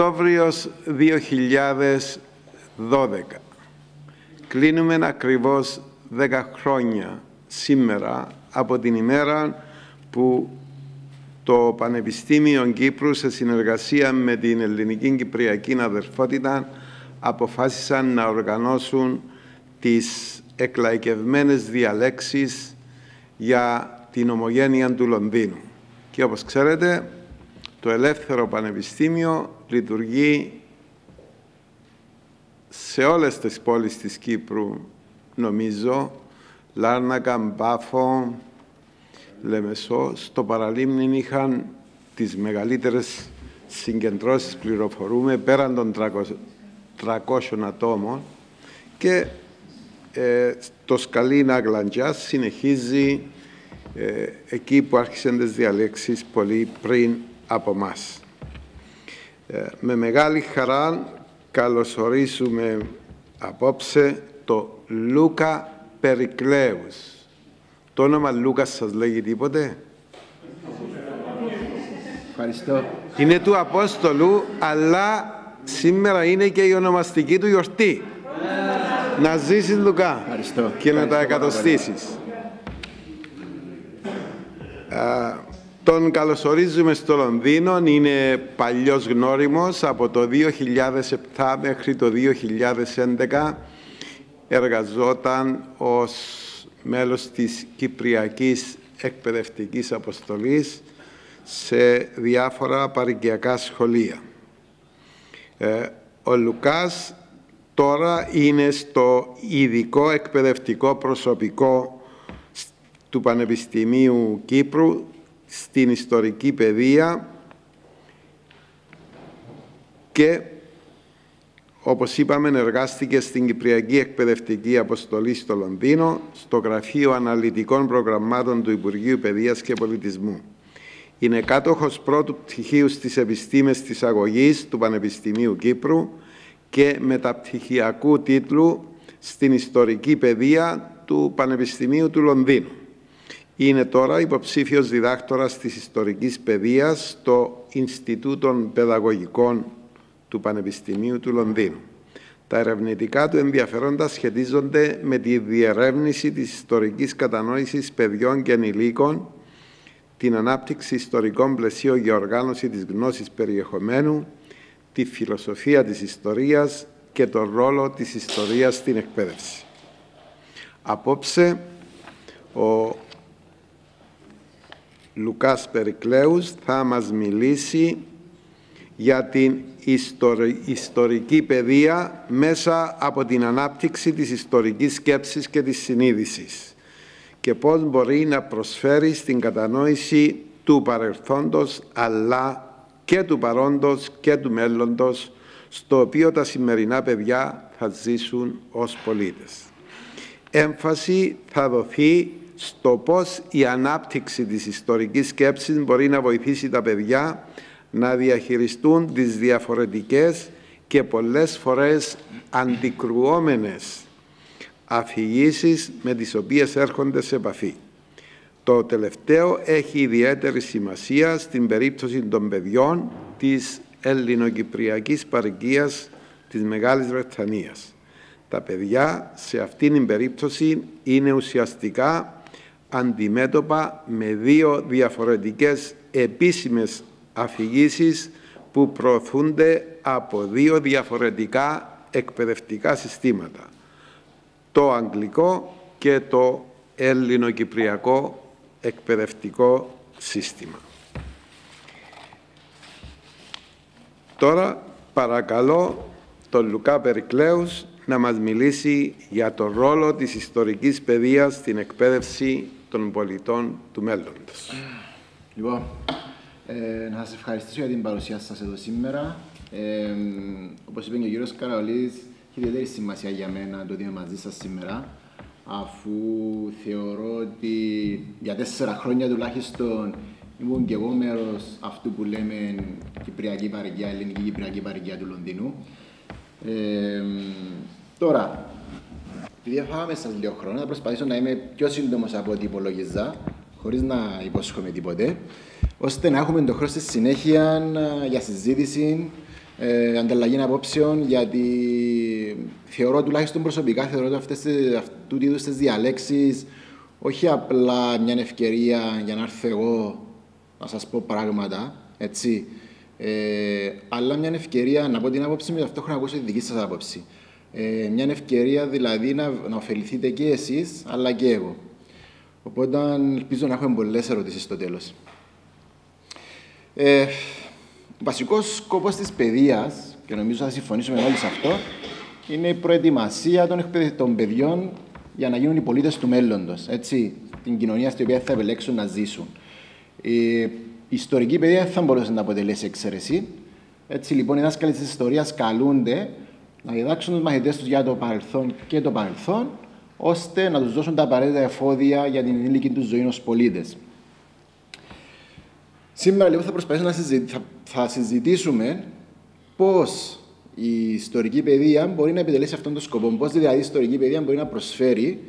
Οκτώβριος 2012. Κλείνουμε ακριβώς 10 χρόνια σήμερα από την ημέρα που το Πανεπιστήμιο Κύπρου σε συνεργασία με την Ελληνική Κυπριακή Αδερφότητα αποφάσισαν να οργανώσουν τις εκλαϊκευμένες διαλέξεις για την ομογένεια του Λονδίνου. Και όπως ξέρετε, το Ελεύθερο Πανεπιστήμιο λειτουργεί σε όλες τις πόλεις της Κύπρου, νομίζω, Λάρνακα, Μπάφο, Λεμεσό. Στο παραλίμνη είχαν τις μεγαλύτερες συγκεντρώσεις, πληροφορούμε, πέραν των 300 ατόμων και ε, το σκαλί Αγλαντζάς συνεχίζει ε, εκεί που άρχισαν τις διαλέξεις πολύ πριν από μας. Ε, με μεγάλη χαρά καλωσορίζουμε απόψε το Λούκα Περικλέους. Το όνομα Λούκας σας λέγει τίποτε; Ευχαριστώ. Είναι του Απόστολου, αλλά σήμερα είναι και η ονομαστική του γιορτή. Να ζήσεις Λουκά Ευχαριστώ. και να τα Ευχαριστώ πάρα πολύ. εκατοστήσεις. Α, Τον καλωσορίζουμε στο Λονδίνο, είναι παλιός γνώριμος από το 2007 μέχρι το 2011 εργαζόταν ως μέλος της Κυπριακής Εκπαιδευτικής Αποστολής σε διάφορα παρικιακά σχολεία. Ε, ο Λουκάς τώρα είναι στο ειδικό εκπαιδευτικό προσωπικό του Πανεπιστημίου Κύπρου στην ιστορική παιδεία και όπως είπαμε εργάστηκε στην Κυπριακή Εκπαιδευτική Αποστολή στο Λονδίνο στο Γραφείο Αναλυτικών Προγραμμάτων του Υπουργείου Παιδείας και Πολιτισμού. Είναι κάτοχος πρώτου πτυχίου στις επιστήμες της αγωγής του Πανεπιστημίου Κύπρου και μεταπτυχιακού τίτλου στην ιστορική παιδεία του Πανεπιστημίου του Λονδίνου. Είναι τώρα υποψήφιος διδάκτορας της ιστορικής παιδείας στο Ινστιτούτο Παιδαγωγικών του Πανεπιστημίου του Λονδίνου. Τα ερευνητικά του ενδιαφέροντα σχετίζονται με τη διερεύνηση της ιστορικής κατανόησης παιδιών και ενηλίκων, την ανάπτυξη ιστορικών πλαισίων για οργάνωση της γνώσης περιεχομένου, τη φιλοσοφία της ιστορίας και τον ρόλο της ιστορίας στην εκπαίδευση. Απόψε, ο Λουκάς Περικλέους θα μας μιλήσει για την ιστορι- ιστορική παιδεία μέσα από την ανάπτυξη της ιστορικής σκέψης και της συνείδησης και πώς μπορεί να προσφέρει στην κατανόηση του παρελθόντος αλλά και του παρόντος και του μέλλοντος στο οποίο τα σημερινά παιδιά θα ζήσουν ως πολίτες. Έμφαση θα δοθεί στο πώς η ανάπτυξη της ιστορικής σκέψης μπορεί να βοηθήσει τα παιδιά να διαχειριστούν τις διαφορετικές και πολλές φορές αντικρουόμενες αφηγήσεις με τις οποίες έρχονται σε επαφή. Το τελευταίο έχει ιδιαίτερη σημασία στην περίπτωση των παιδιών της ελληνοκυπριακής παρικίας της Μεγάλης Βρετανίας. Τα παιδιά σε αυτήν την περίπτωση είναι ουσιαστικά αντιμέτωπα με δύο διαφορετικές επίσημες αφηγήσεις που προωθούνται από δύο διαφορετικά εκπαιδευτικά συστήματα. Το αγγλικό και το ελληνοκυπριακό εκπαιδευτικό σύστημα. Τώρα παρακαλώ τον Λουκά Περικλέους να μας μιλήσει για το ρόλο της ιστορικής παιδείας στην εκπαίδευση των πολιτών του μέλλοντος. Λοιπόν, ε, να σας ευχαριστήσω για την παρουσία σας εδώ σήμερα. Ε, όπως είπε και ο κύριος Καραολής, έχει ιδιαίτερη σημασία για μένα το ότι είμαι μαζί σας σήμερα, αφού θεωρώ ότι για τέσσερα χρόνια τουλάχιστον ήμουν και εγώ μέρος αυτού που λέμε Κυπριακή Παρικιά, Ελληνική Κυπριακή Παρικιά του Λονδίνου. Ε, τώρα, επειδή έφαγα μέσα λίγο χρόνο, θα προσπαθήσω να είμαι πιο σύντομος από ό,τι υπολογίζα, χωρίς να υπόσχομαι τίποτε, ώστε να έχουμε τον χρόνο στη συνέχεια ε, για συζήτηση ε, ανταλλαγή απόψεων, γιατί θεωρώ τουλάχιστον προσωπικά θεωρώ ότι αυτές, αυτού είδους τις διαλέξεις όχι απλά μια ευκαιρία για να έρθω εγώ να σας πω πράγματα, έτσι, ε, αλλά μια ευκαιρία να πω την άποψη μου και ταυτόχρονα να ακούσω τη δική σας άποψη. Ε, μια ευκαιρία δηλαδή να, να ωφεληθείτε και εσείς, αλλά και εγώ. Οπότε ελπίζω να έχουμε πολλές ερωτήσεις στο τέλος. Ε, ο βασικός σκοπό της παιδείας, και νομίζω θα συμφωνήσουμε όλοι σε αυτό, είναι η προετοιμασία των, των παιδιών για να γίνουν οι πολίτες του μέλλοντος. Την κοινωνία στην οποία θα επιλέξουν να ζήσουν. Η ιστορική παιδεία δεν θα μπορούσε να αποτελέσει εξαίρεση. Έτσι λοιπόν οι δάσκαλοι της ιστορίας καλούνται να διδάξουν τους μαθητές τους για το παρελθόν και το παρελθόν, ώστε να τους δώσουν τα απαραίτητα εφόδια για την ενήλικη τους ζωή ως πολίτες. Σήμερα λοιπόν θα προσπαθήσουμε να θα, θα συζητήσουμε πώς η ιστορική παιδεία μπορεί να επιτελέσει αυτόν τον σκοπό. Πώς δηλαδή η ιστορική παιδεία μπορεί να προσφέρει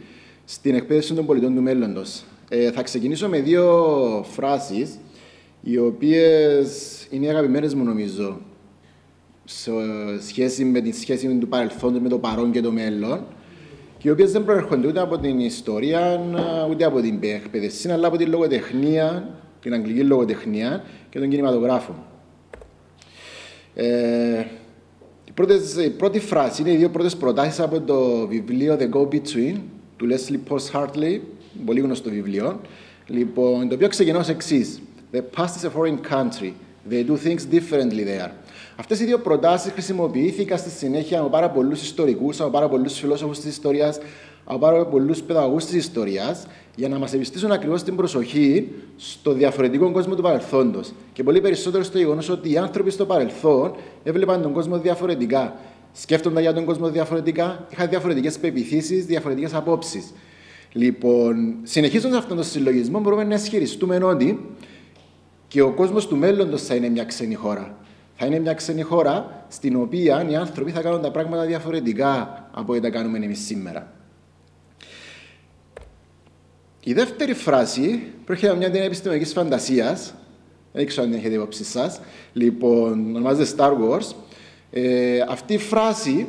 στην εκπαίδευση των πολιτών του μέλλοντος. Ε, θα ξεκινήσω με δύο φράσεις, οι οποίες είναι αγαπημένες μου νομίζω σε σχέση με τη σχέση του παρελθόντος με το παρόν και το μέλλον και οι οποίες δεν προέρχονται ούτε από την ιστορία ούτε από την εκπαίδευση, αλλά από την λογοτεχνία την αγγλική λογοτεχνία και τον κινηματογράφο. Ε, η, πρώτες, η πρώτη φράση είναι οι δύο πρώτες προτάσεις από το βιβλίο The Go Between του Leslie Post Hartley, πολύ γνωστό βιβλίο. Λοιπόν, το οποίο ξεκινά ως εξής. The past is a foreign country. They do things differently there. Αυτές οι δύο προτάσεις χρησιμοποιήθηκαν στη συνέχεια από πάρα πολλούς ιστορικούς, από πάρα πολλούς φιλόσοφους της ιστορίας, από πάρα πολλούς παιδαγωγούς της ιστορίας για να μας ευιστήσουν ακριβώς την προσοχή στο διαφορετικό κόσμο του παρελθόντος. Και πολύ περισσότερο στο γεγονός ότι οι άνθρωποι στο παρελθόν έβλεπαν τον κόσμο διαφορετικά. Σκέφτονταν για τον κόσμο διαφορετικά, είχαν διαφορετικές πεπιθήσεις, διαφορετικές απόψεις. Λοιπόν, συνεχίζοντας αυτόν τον συλλογισμό, μπορούμε να ισχυριστούμε ότι και ο κόσμος του μέλλοντος θα είναι μια ξένη χώρα. Θα είναι μια ξένη χώρα στην οποία οι άνθρωποι θα κάνουν τα πράγματα διαφορετικά από ό,τι τα κάνουμε εμείς σήμερα. Η δεύτερη φράση προέρχεται από μια επιστημονικής φαντασίας. Δεν ξέρω αν έχετε υπόψη σας. Λοιπόν, ονομάζεται Star Wars. Ε, αυτή η φράση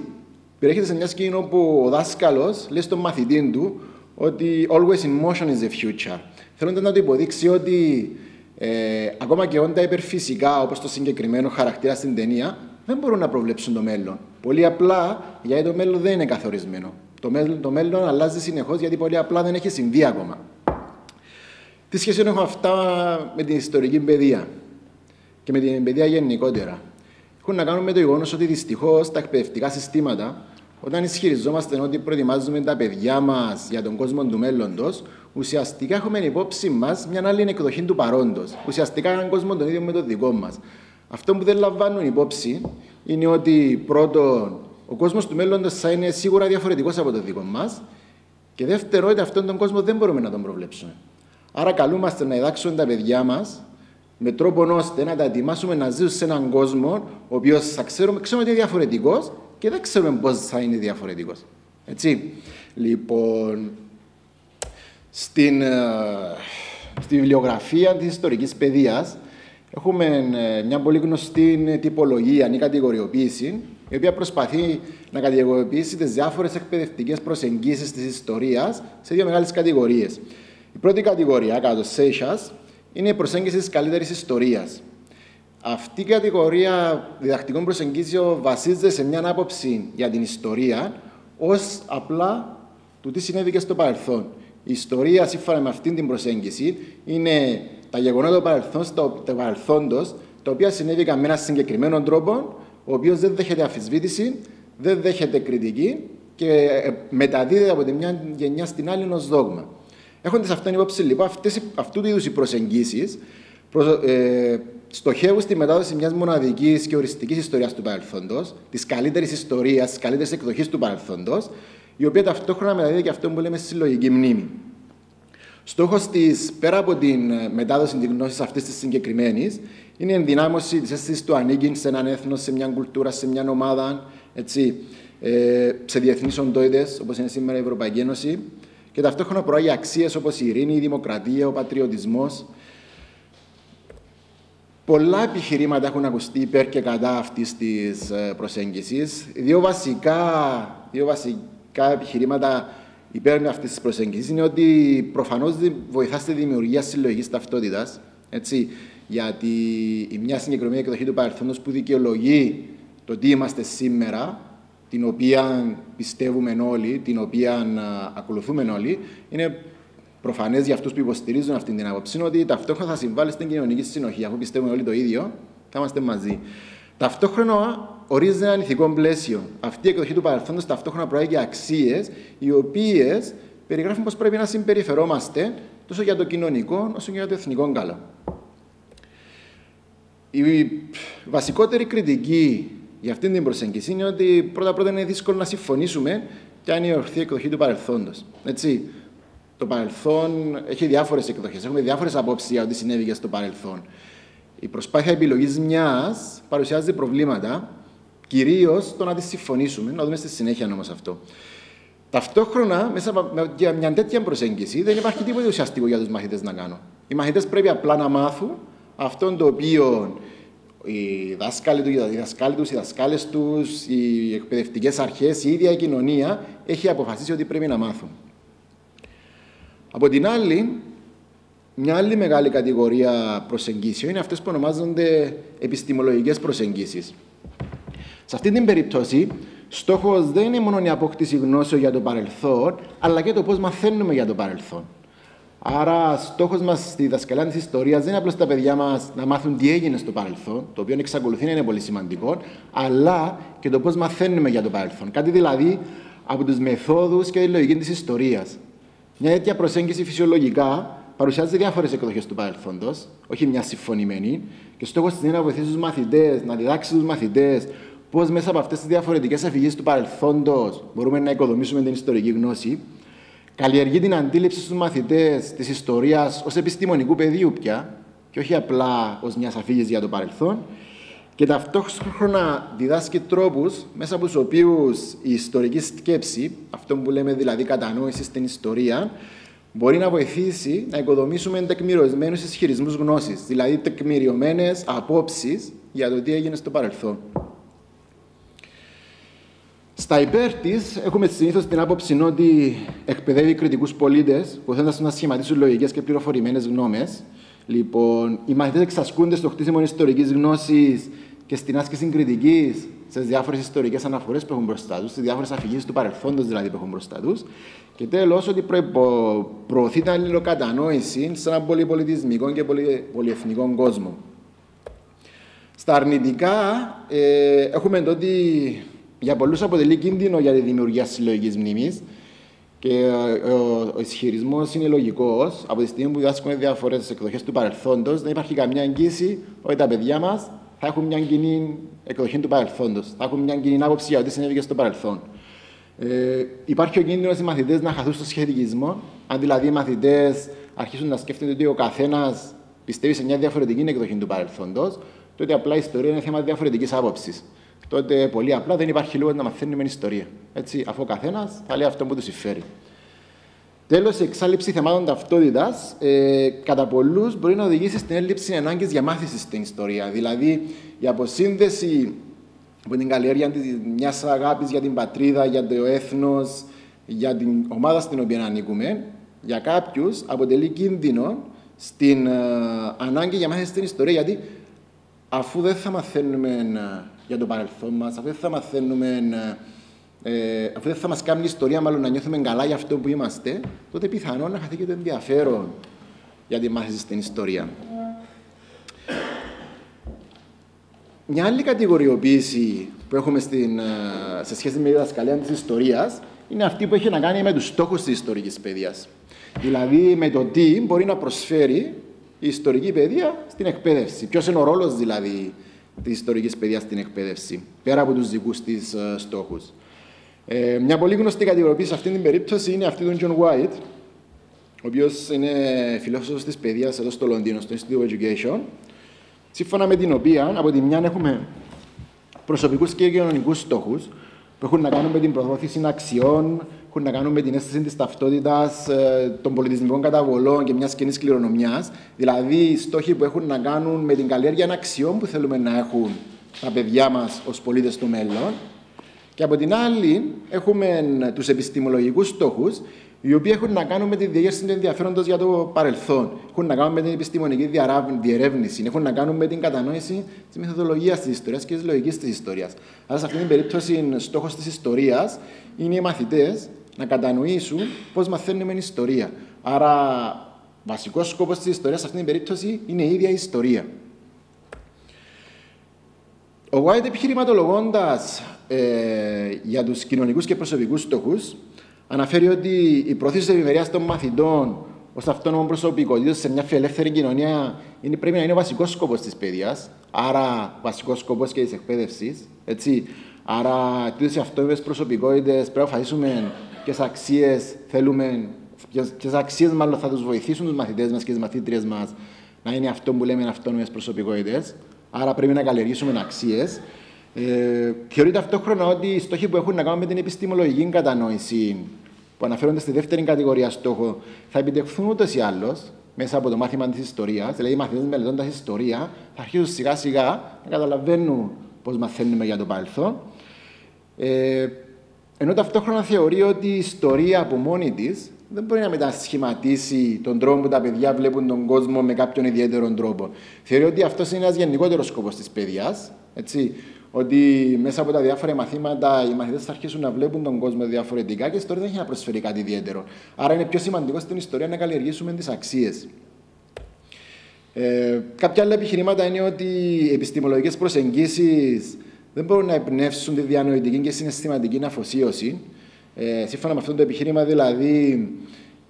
περιέχεται σε μια σκηνή όπου ο δάσκαλος λέει στον μαθητή του ότι always in motion is the future. Θέλοντα να του υποδείξει ότι ε, ακόμα και όντα υπερφυσικά, όπως το συγκεκριμένο χαρακτήρα στην ταινία, δεν μπορούν να προβλέψουν το μέλλον. Πολύ απλά, γιατί το μέλλον δεν είναι καθορισμένο. Το μέλλον, το μέλλον αλλάζει συνεχώς γιατί πολύ απλά δεν έχει συμβεί ακόμα. Τι σχέση έχουν αυτά με την ιστορική παιδεία και με την παιδεία γενικότερα; Έχουν να κάνουν με το γεγονός ότι δυστυχώς τα εκπαιδευτικά συστήματα, όταν ισχυριζόμαστε ότι προετοιμάζουμε τα παιδιά μας για τον κόσμο του μέλλοντος, ουσιαστικά έχουμε υπόψη μας μια άλλη εκδοχή του παρόντος. Ουσιαστικά έναν κόσμο τον ίδιο με το δικό μας. Αυτό που δεν λαμβάνουν υπόψη είναι ότι πρώτον ο κόσμος του μέλλοντος θα είναι σίγουρα διαφορετικός από το δικό μας. Και δεύτερον, ότι αυτόν τον κόσμο δεν μπορούμε να τον προβλέψουμε. Άρα, καλούμαστε να διδάξουμε τα παιδιά μας με τρόπο ώστε να τα ετοιμάσουμε να ζήσουν σε έναν κόσμο ο οποίος θα ξέρουμε, ξέρουμε ότι είναι διαφορετικός και δεν ξέρουμε πώς θα είναι διαφορετικός. Έτσι. Λοιπόν, στην, ε, στη βιβλιογραφία της ιστορικής παιδείας έχουμε ε, μια πολύ γνωστή τυπολογία ή κατηγοριοποίηση η οποία προσπαθεί να κατηγοριοποιήσει τις διάφορες εκπαιδευτικές προσεγγίσεις της ιστορίας σε δύο μεγάλες κατηγορίες. Η πρώτη κατηγορία, κάτω Σέισσα, είναι η προσέγγιση της καλύτερης ιστορίας. Αυτή η κατηγορία διδακτικών προσεγγίσεων βασίζεται σε μια άποψη για την ιστορία ως απλά του τι συνέβη και στο παρελθόν. Η ιστορία, σύμφωνα με αυτή την προσέγγιση, είναι τα γεγονότα του παρελθόντος, τα οποία συνέβηκαν με έναν συγκεκριμένο τρόπο ο οποίος δεν δέχεται αφισβήτηση, δεν δέχεται κριτική και ε, μεταδίδεται από τη μια γενιά στην άλλη ως δόγμα. Έχοντας αυτήν υπόψη, λοιπόν, αυτές, αυτού του είδους οι προσεγγίσεις ε, στοχεύουν στη μετάδοση μιας μοναδικής και οριστικής ιστορίας του παρελθόντος, της καλύτερης ιστορίας, της καλύτερης εκδοχής του παρελθόντος, η οποία ταυτόχρονα μεταδίδει και αυτό που λέμε συλλογική μνήμη. Στόχος της, πέρα από την ε, μετάδοση της γνώσης αυτής της συγκεκριμένης, είναι η ενδυνάμωση της αίσθησης του ανήκει σε έναν έθνος, σε μια κουλτούρα, σε μια ομάδα, έτσι, ε, σε διεθνείς οντότητε, όπως είναι σήμερα η Ευρωπαϊκή Ένωση, και ταυτόχρονα προάγει αξίες όπως η ειρήνη, η δημοκρατία, ο πατριωτισμός. Πολλά επιχειρήματα έχουν ακουστεί υπέρ και κατά αυτής της προσέγγισης. Δύο βασικά, δύο βασικά επιχειρήματα υπέρ με αυτής της προσέγγισης είναι ότι προφανώς βοηθάς στη δημιουργία συλλογική ταυτότητας. Γιατί η μια συγκεκριμένη εκδοχή του παρελθόντος που δικαιολογεί το τι είμαστε σήμερα, την οποία πιστεύουμε όλοι, την οποία ακολουθούμε όλοι, είναι προφανές για αυτούς που υποστηρίζουν αυτή την άποψη, ότι ταυτόχρονα θα συμβάλλει στην κοινωνική συνοχή. Αφού πιστεύουμε όλοι το ίδιο, θα είμαστε μαζί. Ταυτόχρονα ορίζει ένα ηθικό πλαίσιο. Αυτή η εκδοχή του παρελθόντος ταυτόχρονα προάγει αξίες, οι οποίες περιγράφουν πώς πρέπει να συμπεριφερόμαστε τόσο για το κοινωνικό όσο και για το εθνικό καλό. Η βασικότερη κριτική για αυτήν την προσέγγιση είναι ότι πρώτα-πρώτα είναι δύσκολο να συμφωνήσουμε ποια είναι η ορθή εκδοχή του παρελθόντος. Το παρελθόν έχει διάφορες εκδοχές. Έχουμε διάφορες απόψεις για ό,τι συνέβη στο παρελθόν. Η προσπάθεια επιλογής μιας παρουσιάζει προβλήματα, κυρίως το να τη συμφωνήσουμε, να δούμε στη συνέχεια όμως αυτό. Ταυτόχρονα, μέσα από μια τέτοια προσέγγιση, δεν υπάρχει τίποτα ουσιαστικό για τους μαθητές να κάνουν. Οι μαθητές πρέπει απλά να μάθουν αυτό το οποίο οι δάσκαλοι του, οι δασκάλοι τους, οι δασκάλες τους, οι εκπαιδευτικές αρχές, η ίδια η κοινωνία έχει αποφασίσει ότι πρέπει να μάθουν. Από την άλλη, μια άλλη μεγάλη κατηγορία προσεγγίσεων είναι αυτές που ονομάζονται επιστημολογικές προσεγγίσεις. Σε αυτή την περίπτωση, στόχος δεν είναι μόνο η απόκτηση γνώσεων για το παρελθόν, αλλά και το πώς μαθαίνουμε για το παρελθόν. Άρα, στόχος μας στη διδασκαλία της ιστορίας δεν είναι απλώς τα παιδιά μας να μάθουν τι έγινε στο παρελθόν, το οποίο εξακολουθεί να είναι πολύ σημαντικό, αλλά και το πώς μαθαίνουμε για το παρελθόν. Κάτι δηλαδή από τι μεθόδους και τη λογική της ιστορίας. Μια τέτοια προσέγγιση φυσιολογικά παρουσιάζει διάφορες εκδοχές του παρελθόντος, όχι μια συμφωνημένη, και στόχος της είναι να βοηθήσει τους μαθητές, να διδάξει τους μαθητές πώς μέσα από αυτές τις διαφορετικές αφηγήσεις του παρελθόντος μπορούμε να οικοδομήσουμε την ιστορική γνώση. Καλλιεργεί την αντίληψη στους μαθητές της ιστορίας ως επιστημονικού πεδίου πια, και όχι απλά ως μιας αφήγησης για το παρελθόν. Και ταυτόχρονα διδάσκει τρόπους μέσα από τους οποίους η ιστορική σκέψη, αυτό που λέμε δηλαδή κατανόηση στην ιστορία, μπορεί να βοηθήσει να οικοδομήσουμε τεκμηριωμένους ισχυρισμούς γνώσης, δηλαδή τεκμηριωμένες απόψεις για το τι έγινε στο παρελθόν. Στα υπέρ της, έχουμε συνήθως την άποψη ότι εκπαιδεύει κριτικούς πολίτες, βοηθώντα να σχηματίσουν λογικές και πληροφορημένες γνώμες. Λοιπόν, οι μαθητές εξασκούνται στο χτίσιμο ιστορικής γνώσης και στην άσκηση κριτική σε διάφορες ιστορικές αναφορές που έχουν μπροστά τους, σε διάφορες αφηγήσεις του παρελθόντος δηλαδή που έχουν μπροστά τους. Και τέλος, ότι προωθεί την αλληλοκατανόηση σε έναν πολυπολιτισμικό και πολυεθνικό κόσμο. Στα αρνητικά, ε, έχουμε το ότι για πολλούς αποτελεί κίνδυνο για τη δημιουργία συλλογικής μνήμης. Και ε, ο, ο ισχυρισμός είναι λογικός. Από τη στιγμή που διδάσκουμε διάφορες εκδοχές του παρελθόντος, δεν υπάρχει καμιά εγγύηση ότι τα παιδιά μας θα έχουν μια κοινή εκδοχή του παρελθόντος. Θα έχουν μια κοινή άποψη για ό,τι συνέβη στο παρελθόν. Ε, υπάρχει ο κίνδυνος οι μαθητές να χαθούν στο σχετικισμό. Αν δηλαδή οι μαθητές αρχίσουν να σκέφτονται ότι ο καθένας πιστεύει σε μια διαφορετική εκδοχή του παρελθόντος, τότε απλά η ιστορία είναι θέμα διαφορετικής άποψης. Τότε πολύ απλά δεν υπάρχει λόγος να μαθαίνουμε ιστορία. Έτσι, αφού ο καθένας θα λέει αυτό που του συμφέρει. Τέλος, η εξάλληψη θεμάτων ταυτότητας ε, κατά πολλούς μπορεί να οδηγήσει στην έλλειψη ανάγκης για μάθησης στην ιστορία. Δηλαδή, η αποσύνδεση από την καλλιέργεια μιας αγάπης για την πατρίδα, για το έθνος, για την ομάδα στην οποία ανήκουμε, για κάποιους αποτελεί κίνδυνο στην uh, ανάγκη για μάθηση στην ιστορία. Γιατί αφού δεν θα μαθαίνουμε uh, για το παρελθόν μας, αφού δεν θα μαθαίνουμε uh, ε, αφού δεν θα μας κάνει ιστορία, μάλλον να νιώθουμε καλά για αυτό που είμαστε, τότε πιθανόν να χαθεί και το ενδιαφέρον για τη μάθηση στην ιστορία. Μια άλλη κατηγοριοποίηση που έχουμε στην, ε, σε σχέση με τη διδασκαλία της ιστορίας είναι αυτή που έχει να κάνει με τους στόχους της ιστορικής παιδείας. Δηλαδή με το τι μπορεί να προσφέρει η ιστορική παιδεία στην εκπαίδευση. Ποιος είναι ο ρόλος δηλαδή της ιστορικής παιδείας στην εκπαίδευση, πέρα από τους δικούς της ε, στόχους. Ε, μια πολύ γνωστή κατηγοροποίηση σε αυτήν την περίπτωση είναι αυτή του John White, ο οποίος είναι φιλόσοφος της παιδείας εδώ στο Λονδίνο, στο Institute of Education, σύμφωνα με την οποία από τη μια έχουμε προσωπικούς και κοινωνικούς στόχους που έχουν να κάνουν με την προώθηση αξιών, έχουν να κάνουν με την αίσθηση της ταυτότητας ε, των πολιτισμικών καταβολών και μιας κοινής κληρονομιάς. Δηλαδή, οι στόχοι που έχουν να κάνουν με την καλλιέργεια αξιών που θέλουμε να έχουν τα παιδιά μας ως πολίτες του μέλλον. Και από την άλλη, έχουμε τους επιστημολογικούς στόχους, οι οποίοι έχουν να κάνουν με τη διέγερση του ενδιαφέροντος για το παρελθόν. Έχουν να κάνουν με την επιστημονική διερεύνηση. Έχουν να κάνουν με την κατανόηση της μεθοδολογίας της ιστορίας και της λογικής της ιστορίας. Άρα, σε αυτή την περίπτωση, στόχος της ιστορίας είναι οι μαθητές να κατανοήσουν πώς μαθαίνουμε ιστορία. Άρα, βασικός σκόπος της ιστορίας σε αυτή την περίπτωση είναι η ίδια η ιστορία. Ο White επιχειρηματολογώντας ε, για τους κοινωνικούς και προσωπικούς στόχους, αναφέρει ότι η πρόθεση της ευημερίας των μαθητών ως αυτόνομο προσωπικότητας σε μια φιλελεύθερη κοινωνία είναι, πρέπει να είναι ο βασικός σκοπός της παιδείας, άρα βασικός σκοπός και της εκπαίδευσης. Άρα, τέτοιε αυτόνομες προσωπικότητες πρέπει να αποφασίσουμε ποιες αξίες θέλουμε, ποιες αξίες μάλλον θα τους βοηθήσουν τους μαθητές μας και τις μαθήτριες μας να είναι αυτό που λέμε αυτόνομες προσωπικότητες. Άρα, πρέπει να καλλιεργήσουμε αξίες. Ε, θεωρείται ταυτόχρονα ότι οι στόχοι που έχουν να κάνουν με την επιστημολογική κατανόηση, που αναφέρονται στη δεύτερη κατηγορία στόχο, θα επιτευχθούν ούτως ή άλλως μέσα από το μάθημα της ιστορίας. Δηλαδή, οι μαθητές μελετώντας ιστορία θα αρχίσουν σιγά σιγά να καταλαβαίνουν πώς μαθαίνουμε για το παρελθόν. Ε, ενώ ταυτόχρονα θεωρεί ότι η ιστορία από μόνη της δεν μπορεί να μετασχηματίσει τον τρόπο που τα παιδιά βλέπουν τον κόσμο με κάποιον ιδιαίτερο τρόπο. Θεωρεί ότι αυτός είναι ένας γενικότερος σκοπός της παιδεία ότι μέσα από τα διάφορα μαθήματα οι μαθητές θα αρχίσουν να βλέπουν τον κόσμο διαφορετικά και η ιστορία δεν έχει να προσφέρει κάτι ιδιαίτερο. Άρα είναι πιο σημαντικό στην ιστορία να καλλιεργήσουμε τις αξίες. Ε, κάποια άλλα επιχειρήματα είναι ότι οι επιστημολογικές προσεγγίσεις δεν μπορούν να εμπνεύσουν τη διανοητική και συναισθηματική αφοσίωση. Ε, σύμφωνα με αυτό το επιχείρημα, δηλαδή,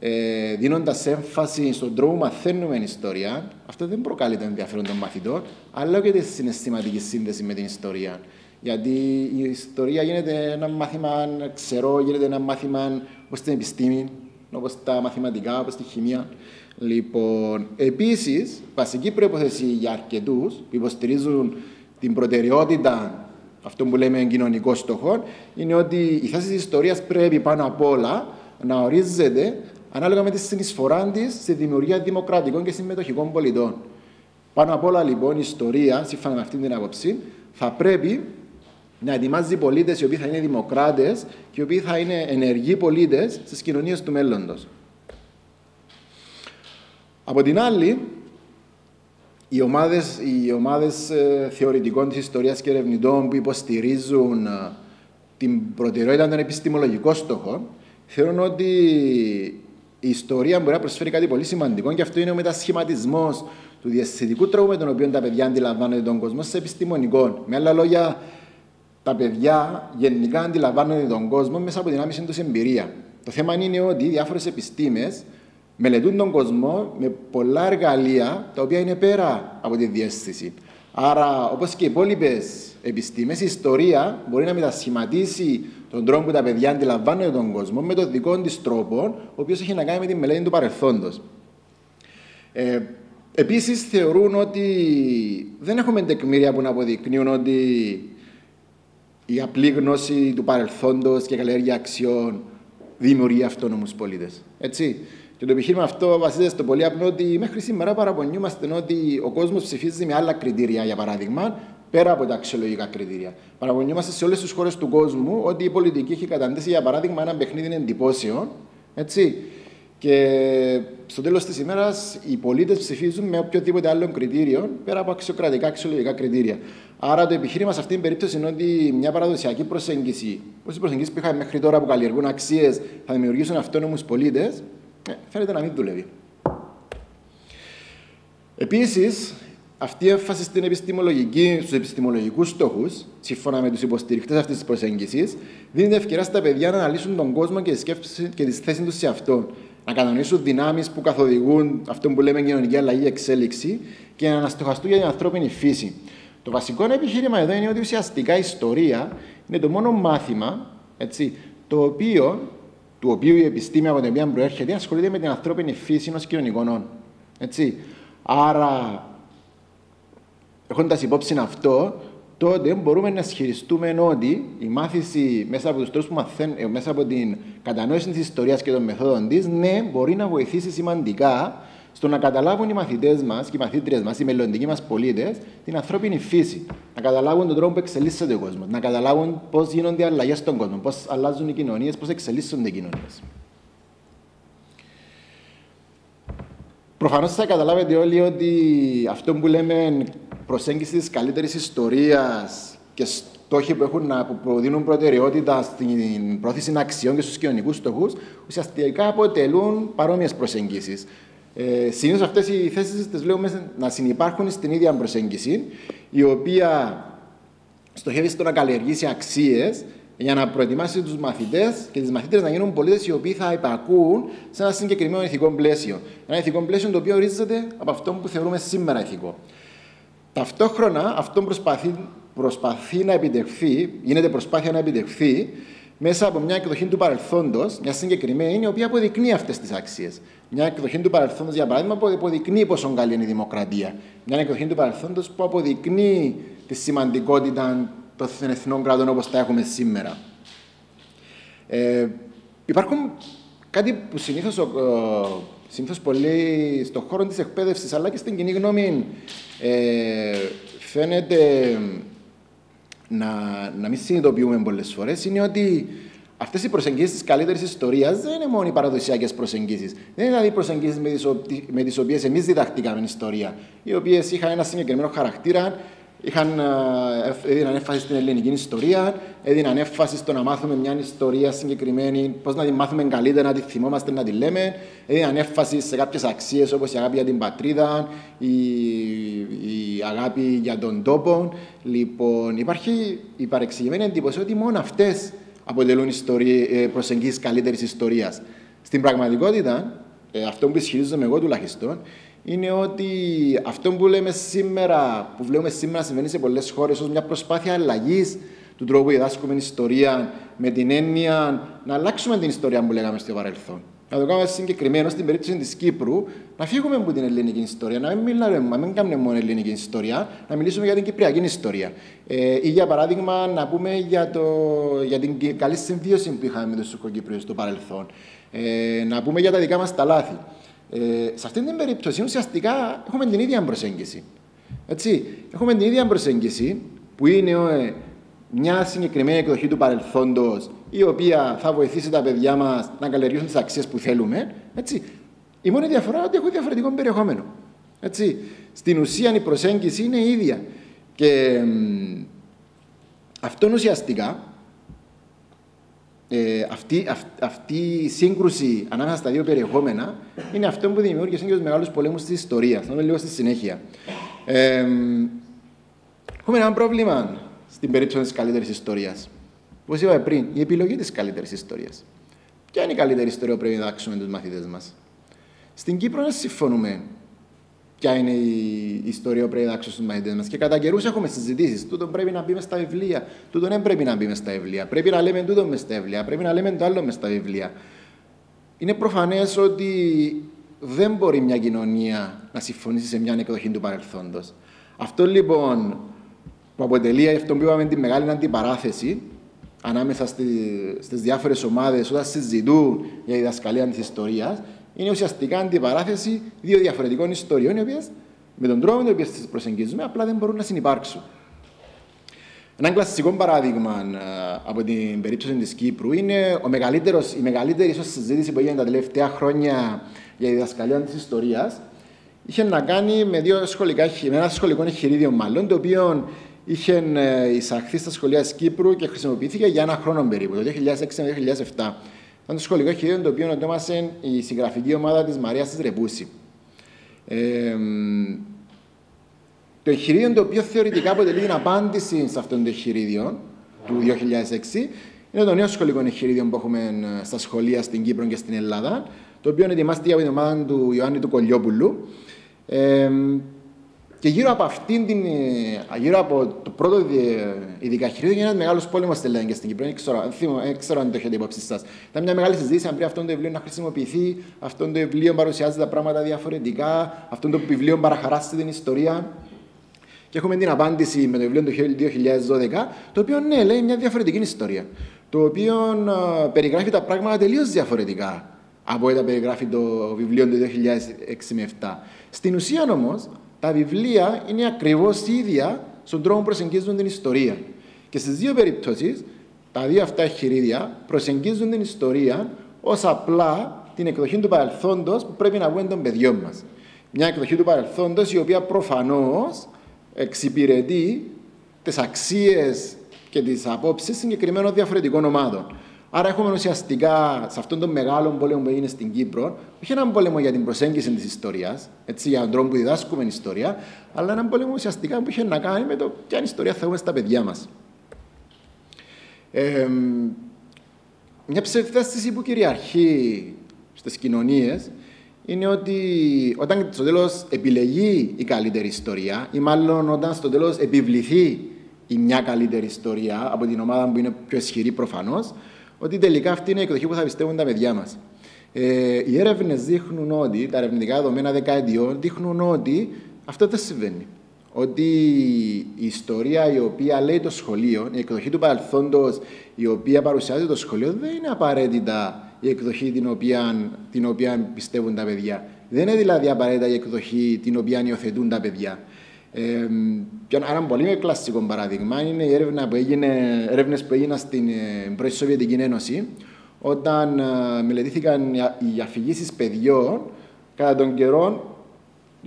ε, δίνοντας έμφαση στον τρόπο που μαθαίνουμε ιστορία, αυτό δεν προκαλεί το ενδιαφέρον των μαθητών, αλλά και τη συναισθηματική σύνδεση με την ιστορία. Γιατί η ιστορία γίνεται ένα μάθημα ξερό, γίνεται ένα μάθημα όπω την επιστήμη, όπως τα μαθηματικά, όπως τη χημεία. Λοιπόν, επίσης, βασική προπόθεση για αρκετούς που υποστηρίζουν την προτεραιότητα αυτό που λέμε κοινωνικό στόχο, είναι ότι η θέση της ιστορίας πρέπει πάνω απ' όλα να ορίζεται ανάλογα με τη συνεισφορά της στη δημιουργία δημοκρατικών και συμμετοχικών πολιτών. Πάνω απ' όλα, λοιπόν, η ιστορία, σύμφωνα με αυτή την άποψη, θα πρέπει να ετοιμάζει πολίτες οι οποίοι θα είναι δημοκράτες και οι οποίοι θα είναι ενεργοί πολίτες στις κοινωνίες του μέλλοντος. Από την άλλη, οι ομάδες, οι ομάδες ε, θεωρητικών της ιστορίας και ερευνητών που υποστηρίζουν ε, την προτεραιότητα των επιστημολογικών στόχων θεωρούν ότι η ιστορία μπορεί να προσφέρει κάτι πολύ σημαντικό και αυτό είναι ο μετασχηματισμός του διαστητικού τρόπου με τον οποίο τα παιδιά αντιλαμβάνονται τον κόσμο σε επιστημονικό. Με άλλα λόγια, τα παιδιά γενικά αντιλαμβάνονται τον κόσμο μέσα από την άμεση τους εμπειρία. Το θέμα είναι ότι οι διάφορες επιστήμες μελετούν τον κόσμο με πολλά εργαλεία τα οποία είναι πέρα από τη διέστηση. Άρα, όπως και οι υπόλοιπες επιστήμες, η ιστορία μπορεί να μετασχηματίσει τον τρόπο που τα παιδιά αντιλαμβάνονται τον κόσμο με τον δικό της τρόπο, ο οποίος έχει να κάνει με τη μελέτη του παρελθόντος. Ε, Επίσης, θεωρούν ότι δεν έχουμε τεκμήρια που να αποδεικνύουν ότι η απλή γνώση του παρελθόντος και η καλλιέργεια αξιών δημιουργεί αυτόνομους πολίτες. Έτσι. Και το επιχείρημα αυτό βασίζεται στο πολύ απλό ότι μέχρι σήμερα παραπονιούμαστε ότι ο κόσμος ψηφίζει με άλλα κριτήρια, για παράδειγμα, πέρα από τα αξιολογικά κριτήρια. Παραπονιούμαστε σε όλες τις χώρες του κόσμου ότι η πολιτική έχει καταντήσει, για παράδειγμα, ένα παιχνίδι εντυπώσεων. Έτσι. Και στο τέλος της ημέρας οι πολίτες ψηφίζουν με οποιοδήποτε άλλο κριτήριο πέρα από αξιοκρατικά, αξιολογικά κριτήρια. Άρα το επιχείρημα σε αυτήν την περίπτωση είναι ότι μια παραδοσιακή προσέγγιση, όπως οι προσεγγίσει που είχαμε μέχρι τώρα που καλλιεργούν αξίες, θα δημιουργήσουν αυτόνομους πολίτες, ε, φαίνεται να μην δουλεύει. Επίσης, αυτή η έμφαση στην επιστημολογική, στους επιστημολογικούς στόχους, σύμφωνα με τους υποστηρικτές αυτής της προσέγγισης, δίνει ευκαιρία στα παιδιά να αναλύσουν τον κόσμο και, και τη θέση τους σε αυτόν. Να κατανοήσουν δυνάμεις που καθοδηγούν αυτό που λέμε κοινωνική αλλαγή εξέλιξη και να αναστοχαστούν για την ανθρώπινη φύση. Το βασικό επιχείρημα εδώ είναι ότι ουσιαστικά η ιστορία είναι το μόνο μάθημα έτσι, το οποίο του οποίου η επιστήμη από την οποία προέρχεται ασχολείται με την ανθρώπινη φύση ενός κοινωνικών Έτσι. Άρα, έχοντας υπόψη αυτό, τότε μπορούμε να ισχυριστούμε ότι η μάθηση μέσα από τους τρόπους που μαθαίνουν, ε, μέσα από την κατανόηση της ιστορίας και των μεθόδων της, ναι, μπορεί να βοηθήσει σημαντικά στο να καταλάβουν οι μαθητές μας και οι μαθήτριες μας, οι μελλοντικοί μας πολίτες, την ανθρώπινη φύση. Να καταλάβουν τον τρόπο που εξελίσσεται ο κόσμος. Να καταλάβουν πώς γίνονται αλλαγές στον κόσμο, πώς αλλάζουν οι κοινωνίες, πώς εξελίσσονται οι κοινωνίες. Προφανώς θα καταλάβετε όλοι ότι αυτό που λέμε προσέγγιση της καλύτερης ιστορίας και στόχοι που, έχουν να, που δίνουν προτεραιότητα στην πρόθεση αξιών και στους κοινωνικούς στόχους, ουσιαστικά αποτελούν παρόμοιες προσεγγίσει. Ε, Συνήθως αυτές οι θέσεις τις βλέπουμε να συνεπάρχουν στην ίδια προσέγγιση, η οποία στοχεύει στο να καλλιεργήσει αξίες για να προετοιμάσει τους μαθητές και τις μαθήτρε να γίνουν πολίτες οι οποίοι θα υπακούν σε ένα συγκεκριμένο ηθικό πλαίσιο. Ένα ηθικό πλαίσιο το οποίο ορίζεται από αυτό που θεωρούμε σήμερα ηθικό. Ταυτόχρονα αυτό προσπαθεί, προσπαθεί να επιτευχθεί, γίνεται προσπάθεια να επιτευχθεί μέσα από μια εκδοχή του παρελθόντος, μια συγκεκριμένη, η οποία αποδεικνύει αυτές τις αξίες. Μια εκδοχή του παρελθόντος, για παράδειγμα, που αποδεικνύει πόσο καλή είναι η δημοκρατία. Μια εκδοχή του παρελθόντος που αποδεικνύει τη σημαντικότητα των εθνών κρατών όπως τα έχουμε σήμερα. Ε, υπάρχουν κάτι που συνήθως συνήθως πολύ στον χώρο της εκπαίδευσης αλλά και στην κοινή γνώμη ε, φαίνεται να, να μην συνειδητοποιούμε πολλές φορές είναι ότι αυτές οι προσεγγίσεις της καλύτερης ιστορίας δεν είναι μόνο οι παραδοσιακές προσεγγίσεις. Δεν είναι δηλαδή προσεγγίσεις με τις οποίες εμείς διδαχτήκαμε ιστορία, οι οποίες είχαν ένα συγκεκριμένο χαρακτήρα, είχαν, ε, έδιναν έμφαση στην ελληνική ιστορία, έδιναν έμφαση στο να μάθουμε μια ιστορία συγκεκριμένη, πώς να τη μάθουμε καλύτερα, να τη θυμόμαστε, να τη λέμε. Έδιναν έμφαση σε κάποιες αξίες όπως η αγάπη για την πατρίδα, η, η αγάπη για τον τόπο. Λοιπόν, υπάρχει η παρεξηγημένη εντύπωση ότι μόνο αυτές αποτελούν ε, προσεγγίσεις καλύτερης ιστορίας. Στην πραγματικότητα, ε, αυτό που ισχυρίζομαι εγώ τουλάχιστον, είναι ότι αυτό που λέμε σήμερα, που βλέπουμε σήμερα συμβαίνει σε πολλές χώρες ως μια προσπάθεια αλλαγής του τρόπου που διδάσκουμε ιστορία με την έννοια να αλλάξουμε την ιστορία που λέγαμε στο παρελθόν. Να το κάνουμε συγκεκριμένο στην περίπτωση της Κύπρου, να φύγουμε από την ελληνική ιστορία, να μην μιλάμε, να μην κάνουμε μόνο ελληνική ιστορία, να μιλήσουμε για την κυπριακή ιστορία. Ε, ή για παράδειγμα, να πούμε για, το, για την καλή συμβίωση που είχαμε με τους Σουκοκύπριου στο παρελθόν. Ε, να πούμε για τα δικά μας τα λάθη. Ε, σε αυτή την περίπτωση ουσιαστικά έχουμε την ίδια προσέγγιση. Έτσι, έχουμε την ίδια προσέγγιση που είναι ε, μια συγκεκριμένη εκδοχή του παρελθόντος, η οποία θα βοηθήσει τα παιδιά μας να καλλιεργήσουν τις αξίες που θέλουμε. Έτσι. Η μόνη διαφορά είναι ότι έχουν διαφορετικό περιεχόμενο. Έτσι. Στην ουσία η προσέγγιση είναι η ίδια. Και αυτό ουσιαστικά ε, αυτή, αυτή η σύγκρουση ανάμεσα στα δύο περιεχόμενα είναι αυτό που δημιούργησε και του μεγάλου πολέμους της ιστορίας. Θα δούμε λίγο στη συνέχεια. Ε, έχουμε ένα πρόβλημα στην περίπτωση της καλύτερης ιστορίας. Όπως είπα πριν, η επιλογή της καλύτερης ιστορίας. Ποια είναι η καλύτερη ιστορία που πρέπει να δάξουμε τους μαθητές μας; Στην Κύπρο δεν συμφωνούμε ποια είναι η ιστορία που πρέπει να δάξουμε στου μαθητέ μας. Και κατά καιρούς έχουμε συζητήσεις. Τούτο πρέπει να μπει με στα βιβλία. Τούτο δεν πρέπει να μπει με στα βιβλία. Πρέπει να λέμε τούτο μες στα βιβλία. Πρέπει να λέμε το άλλο μες στα βιβλία. Είναι προφανές ότι δεν μπορεί μια κοινωνία να συμφωνήσει σε μια εκδοχή του παρελθόντος. Αυτό λοιπόν που αποτελεί αυτό που είπαμε τη μεγάλη αντιπαράθεση ανάμεσα στις διάφορες ομάδες όταν συζητούν για τη διδασκαλία της ιστορίας, είναι ουσιαστικά αντιπαράθεση δύο διαφορετικών ιστοριών, οι οποίες με τον τρόπο με τον οποίο τις προσεγγίζουμε απλά δεν μπορούν να συνεπάρξουν. Ένα κλασικό παράδειγμα ε, από την περίπτωση της Κύπρου είναι ο μεγαλύτερος, η μεγαλύτερη ίσως συζήτηση που έγινε τα τελευταία χρόνια για τη διδασκαλία της ιστορίας. Είχε να κάνει με, δύο σχολικά, με ένα σχολικό εγχειρίδιο, μάλλον, το οποίο είχε ε, εισαχθεί στα σχολεία της Κύπρου και χρησιμοποιήθηκε για ένα χρόνο περίπου, το 2006-2007. Ήταν το σχολικό χειρίδιο το οποίο ονομάσε η συγγραφική ομάδα της Μαρίας της Ρεπούση. Ε, το εγχειρίδιο το οποίο θεωρητικά αποτελεί την απάντηση σε αυτό το εγχειρίδιο του 2006 είναι το νέο σχολικό εγχειρίδιο που έχουμε ε, στα σχολεία στην Κύπρο και στην Ελλάδα, το οποίο ετοιμάστηκε από την ομάδα του Ιωάννη του Κολιόπουλου. Ε, και γύρω από αυτήν την. Ε, γύρω από το πρώτο ειδικά χειρίδιο έγινε ένας μεγάλος πόλεμος στη Ελλάδα και στην Κύπρο. Δεν ξέρω, δεν ξέρω αν το έχετε υπόψη σας. Ήταν μια μεγάλη συζήτηση αν πρέπει αυτό το βιβλίο να χρησιμοποιηθεί. Αυτό το βιβλίο παρουσιάζει τα πράγματα διαφορετικά. Αυτό το βιβλίο παραχαράσσει την ιστορία. Και έχουμε την απάντηση με το βιβλίο του 2012, το οποίο ναι, λέει μια διαφορετική ιστορία. Το οποίο ε, περιγράφει τα πράγματα τελείως διαφορετικά από ό,τι περιγράφει το βιβλίο του 2006 Στην ουσία όμως, τα βιβλία είναι ακριβώς ίδια στον τρόπο που προσεγγίζουν την ιστορία. Και στις δύο περιπτώσεις, τα δύο αυτά εγχειρίδια προσεγγίζουν την ιστορία ως απλά την εκδοχή του παρελθόντος που πρέπει να βγουν των παιδιών μας. Μια εκδοχή του παρελθόντος η οποία προφανώς εξυπηρετεί τις αξίες και τις απόψεις συγκεκριμένων διαφορετικών ομάδων. Άρα έχουμε ουσιαστικά σε αυτόν τον μεγάλο πόλεμο που έγινε στην Κύπρο, όχι έναν πόλεμο για την προσέγγιση της ιστορίας, για τον τρόπο που διδάσκουμε ιστορία, αλλά έναν πόλεμο ουσιαστικά που είχε να κάνει με το ποια ιστορία θα έχουμε στα παιδιά μας. Ε, μια ψευδέστηση που κυριαρχεί στις κοινωνίες είναι ότι όταν στο τέλος επιλεγεί η καλύτερη ιστορία, ή μάλλον όταν στο τέλος επιβληθεί η μια καλύτερη ιστορία από την ομάδα που είναι πιο ισχυρή προφανώς, ότι τελικά αυτή είναι η εκδοχή που θα πιστεύουν τα παιδιά μας. Ε, οι έρευνες δείχνουν ότι, τα ερευνητικά δεδομένα δεκαετιών δείχνουν ότι αυτό δεν συμβαίνει. Ότι η ιστορία η οποία λέει το σχολείο, η εκδοχή του παρελθόντος η οποία παρουσιάζει το σχολείο, δεν είναι απαραίτητα η εκδοχή την οποία, την οποία πιστεύουν τα παιδιά. Δεν είναι δηλαδή απαραίτητα η εκδοχή την οποία υιοθετούν τα παιδιά. Ε, ένα πολύ κλασικό παράδειγμα είναι οι έρευνα που έγινε, έρευνες που έγιναν στην ε, πρώην Σοβιετική Ένωση όταν ε, μελετήθηκαν οι αφηγήσεις παιδιών κατά τον καιρό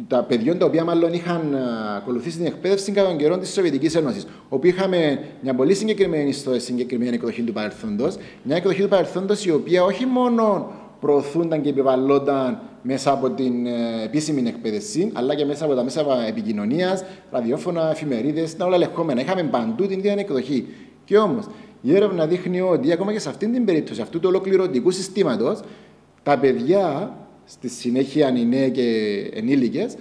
τα παιδιών τα οποία μάλλον είχαν ε, ακολουθήσει την εκπαίδευση κατά τον καιρό της Σοβιετικής Ένωσης. Όπου είχαμε μια πολύ συγκεκριμένη ιστορία, συγκεκριμένη εκδοχή του παρελθόντος. Μια εκδοχή του παρελθόντος η οποία όχι μόνο προωθούνταν και επιβαλλόταν μέσα από την ε, επίσημη εκπαίδευση, αλλά και μέσα από τα μέσα επικοινωνίας, ραδιόφωνα, εφημερίδες, ήταν όλα λεχόμενα. Είχαμε παντού την ίδια εκδοχή. Και όμως η έρευνα δείχνει ότι ακόμα και σε αυτή την περίπτωση αυτού του ολοκληρωτικού συστήματος, τα παιδιά, στη συνέχεια οι νέοι και ενήλικες,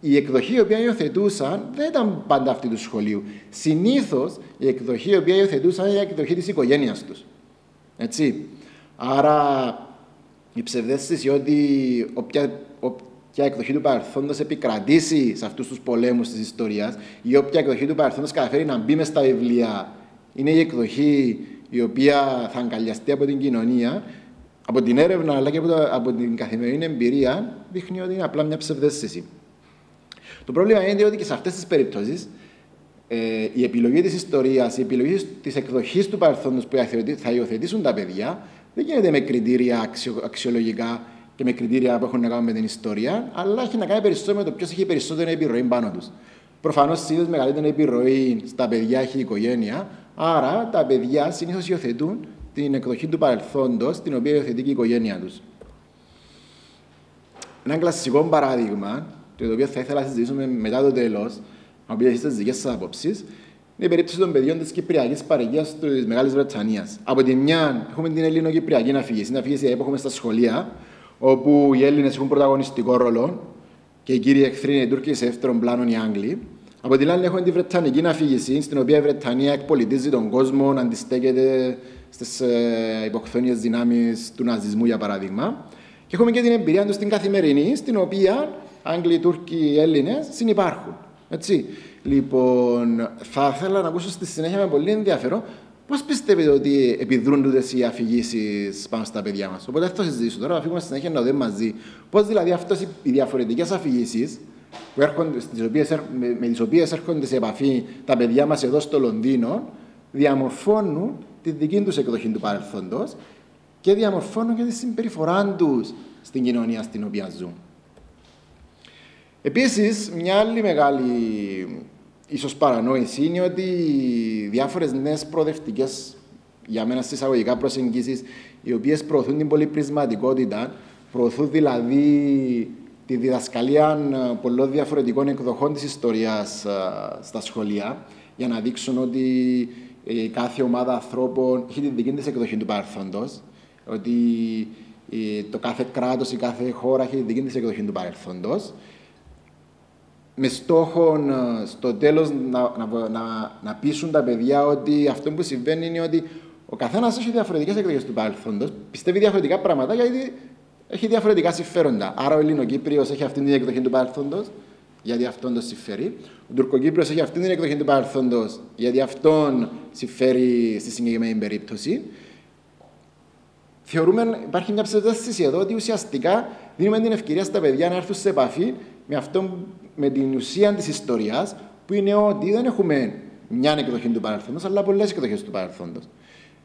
η εκδοχή η οποία υιοθετούσαν δεν ήταν πάντα αυτή του σχολείου. Συνήθως η εκδοχή η οποία υιοθετούσαν ήταν η εκδοχή της οικογένειας τους. Έτσι. Άρα η ψευδέστηση ότι όποια, όποια εκδοχή του παρελθόντος επικρατήσει σε αυτούς τους πολέμους της ιστορίας ή όποια εκδοχή του παρελθόντος καταφέρει να μπει μες στα βιβλία είναι η εκδοχή η οποία θα αγκαλιαστεί από την κοινωνία, από την έρευνα αλλά και από, το, από την καθημερινή εμπειρία, δείχνει ότι είναι απλά μια ψευδέστηση. Το πρόβλημα είναι ότι και σε αυτές τις περιπτώσεις ε, η επιλογή της ιστορίας, η επιλογή της εκδοχής του παρελθόντος που θα υιοθετήσουν τα παιδιά δεν γίνεται με κριτήρια αξιο, αξιολογικά και με κριτήρια που έχουν να κάνουν με την ιστορία, αλλά έχει να κάνει περισσότερο με το ποιος έχει περισσότερη επιρροή πάνω τους. Προφανώς, συνήθως μεγαλύτερη επιρροή στα παιδιά έχει η οικογένεια, άρα τα παιδιά συνήθως υιοθετούν την εκδοχή του παρελθόντος, την οποία υιοθετεί και η οικογένεια τους. Ένα κλασικό παράδειγμα, το οποίο θα ήθελα να συζητήσουμε μετά το τέλος, από τις δικές σας απόψεις, είναι η περίπτωση των παιδιών της Κυπριακής Παραγίας της Μεγάλης Βρετανίας. Από τη μια έχουμε την Ελληνοκυπριακή αφήγηση, είναι αφήγηση που έχουμε στα σχολεία, όπου οι Έλληνες έχουν πρωταγωνιστικό ρόλο και οι κύριοι εχθροί είναι οι Τούρκοι σε δεύτερον πλάνο οι Άγγλοι. Από την άλλη έχουμε τη Βρετανική αφήγηση, στην οποία η Βρετανία εκπολιτίζει τον κόσμο, αντιστέκεται στις ε, υποχθόνιε δυνάμεις του ναζισμού, για παράδειγμα. Και έχουμε και την εμπειρία του στην καθημερινή, στην οποία Άγγλοι, Τούρκοι, Έλληνες συνεπάρχουν. Έτσι. Λοιπόν, θα ήθελα να ακούσω στη συνέχεια με πολύ ενδιαφέρον πώς πιστεύετε ότι επιδρούν τούτες οι αφηγήσεις πάνω στα παιδιά μας; Οπότε αυτό θα συζητήσω τώρα, να φύγουμε στη συνέχεια να δούμε μαζί. Πώς δηλαδή αυτές οι διαφορετικές αφηγήσεις με τις οποίες έρχονται σε επαφή τα παιδιά μας εδώ στο Λονδίνο, διαμορφώνουν τη δική τους εκδοχή του παρελθόντος και διαμορφώνουν και τη συμπεριφορά τους στην κοινωνία στην οποία ζουν. Επίσης, μια άλλη μεγάλη ίσως παρανόηση είναι ότι διάφορες νέες προοδευτικές για μένα στις αγωγικά προσεγγίσεις οι οποίες προωθούν την πολυπρισματικότητα, προωθούν δηλαδή τη διδασκαλία πολλών διαφορετικών εκδοχών της ιστορίας στα σχολεία για να δείξουν ότι ε, κάθε ομάδα ανθρώπων έχει την δική της εκδοχή του παρελθόντος, ότι ε, το κάθε κράτος ή κάθε χώρα έχει την δική της εκδοχή του παρελθόντος με στόχο ε, στο τέλος να, να, να, να πείσουν τα παιδιά ότι αυτό που συμβαίνει είναι ότι ο καθένας έχει διαφορετικές εκδοχέ του παρελθόντος, πιστεύει διαφορετικά πράγματα γιατί έχει διαφορετικά συμφέροντα. Άρα ο Ελληνοκύπριος έχει αυτή την εκδοχή του παρελθόντος, γιατί αυτόν το συμφέρει. Ο Τουρκοκύπριος έχει αυτή την εκδοχή του παρελθόντος, γιατί αυτόν συμφέρει στη συγκεκριμένη περίπτωση. Θεωρούμε, υπάρχει μια ψευδέστηση εδώ ότι ουσιαστικά δίνουμε την ευκαιρία στα παιδιά να έρθουν σε επαφή με, αυτό, με την ουσία της ιστορίας, που είναι ότι δεν έχουμε μια εκδοχή του παρελθόντος, αλλά πολλές εκδοχές του παρελθόντος.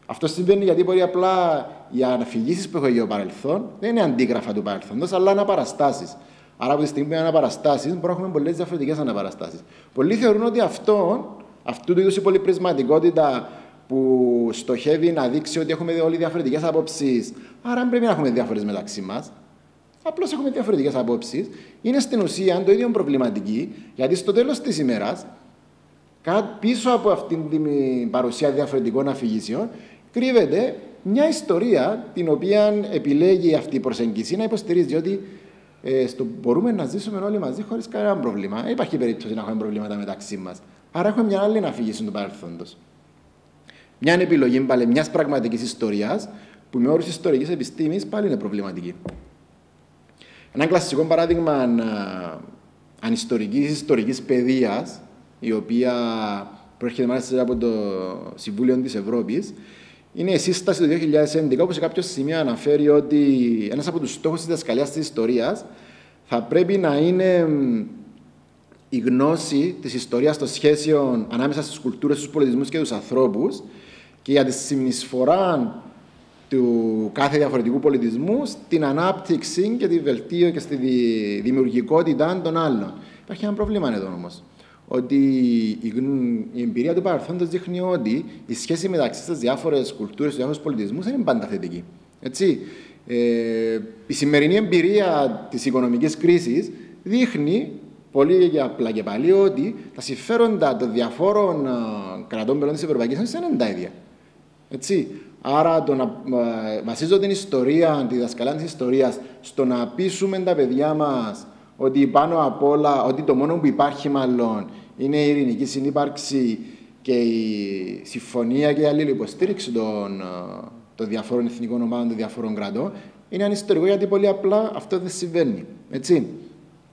Αυτό συμβαίνει γιατί μπορεί απλά οι αναφυγήσεις που έχω για το παρελθόν δεν είναι αντίγραφα του παρελθόντος, αλλά αναπαραστάσεις. Άρα, από τη στιγμή που είναι αναπαραστάσεις, μπορούμε να έχουμε πολλές διαφορετικές αναπαραστάσεις. Πολλοί θεωρούν ότι αυτό, αυτού του είδους η πολυπρισματικότητα που στοχεύει να δείξει ότι έχουμε όλοι διαφορετικές απόψει, άρα δεν πρέπει να έχουμε διάφορες μεταξύ μας. Απλώς έχουμε διαφορετικές απόψεις. Είναι στην ουσία το ίδιο προβληματική, γιατί στο τέλος της ημέρας, πίσω από αυτήν την παρουσία διαφορετικών αφηγήσεων, κρύβεται μια ιστορία την οποία επιλέγει αυτή η προσέγγιση να υποστηρίζει ότι ε, στο, μπορούμε να ζήσουμε όλοι μαζί χωρίς κανένα πρόβλημα. Δεν υπάρχει περίπτωση να έχουμε προβλήματα μεταξύ μας. Άρα έχουμε μια άλλη αφήγηση του παρελθόντος. Μια επιλογή πάλι μιας πραγματικής ιστορίας που με όρους ιστορικής επιστήμης πάλι είναι προβληματική. Ένα κλασικό παράδειγμα ανιστορικής ιστορικής παιδείας, η οποία προέρχεται μάλιστα από το Συμβούλιο της Ευρώπης, είναι η σύσταση του 2011, όπου σε κάποιο σημείο αναφέρει ότι ένας από τους στόχους της διδασκαλίας της ιστορίας θα πρέπει να είναι η γνώση της ιστορίας των σχέσεων ανάμεσα στις κουλτούρες, στου πολιτισμούς και τους ανθρώπους και για τη συνεισφορά του κάθε διαφορετικού πολιτισμού στην ανάπτυξη και τη βελτίωση και στη δημιουργικότητα των άλλων. Υπάρχει ένα πρόβλημα εδώ όμως ότι η εμπειρία του παρελθόντος δείχνει ότι η σχέση μεταξύ στις διάφορες κουλτούρες, στους διάφορους πολιτισμούς δεν είναι πάντα θετική. Έτσι, ε, η σημερινή εμπειρία της οικονομικής κρίσης δείχνει πολύ και απλά και πάλι ότι τα συμφέροντα των διαφόρων κρατών μελών της Ευρωπαϊκής Ένωσης δεν είναι τα ίδια. Έτσι. Άρα το να ε, βασίζω την ιστορία, τη δασκαλά της ιστορίας, στο να πείσουμε τα παιδιά μας ότι πάνω απ' όλα, ότι το μόνο που υπάρχει μάλλον είναι η ειρηνική συνύπαρξη και η συμφωνία και η αλληλοϊποστήριξη των, των διαφόρων εθνικών ομάδων, των διαφόρων κρατών, είναι ανιστορικό γιατί πολύ απλά αυτό δεν συμβαίνει. Έτσι.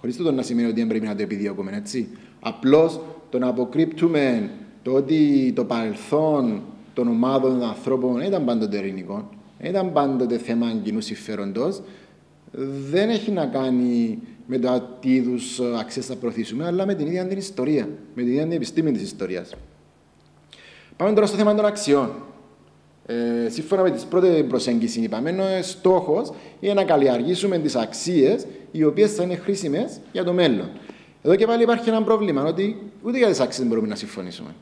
Χωρίς το να σημαίνει ότι δεν πρέπει να το επιδιώκουμε. Έτσι. Απλώς το να αποκρύπτουμε το ότι το παρελθόν των ομάδων των ανθρώπων ήταν πάντοτε ειρηνικό, ήταν πάντοτε θέμα κοινού συμφέροντος, δεν έχει να κάνει με το τι είδους αξίες θα προωθήσουμε, αλλά με την ίδια την ιστορία, με την ίδια την επιστήμη της ιστορίας. Πάμε τώρα στο θέμα των αξιών. Ε, σύμφωνα με τις πρώτες προσέγγιση, είπαμε, ο στόχος είναι να καλλιεργήσουμε τις αξίες οι οποίες θα είναι χρήσιμες για το μέλλον. Εδώ και πάλι υπάρχει ένα πρόβλημα, ότι ούτε για τις αξίες δεν μπορούμε να συμφωνήσουμε.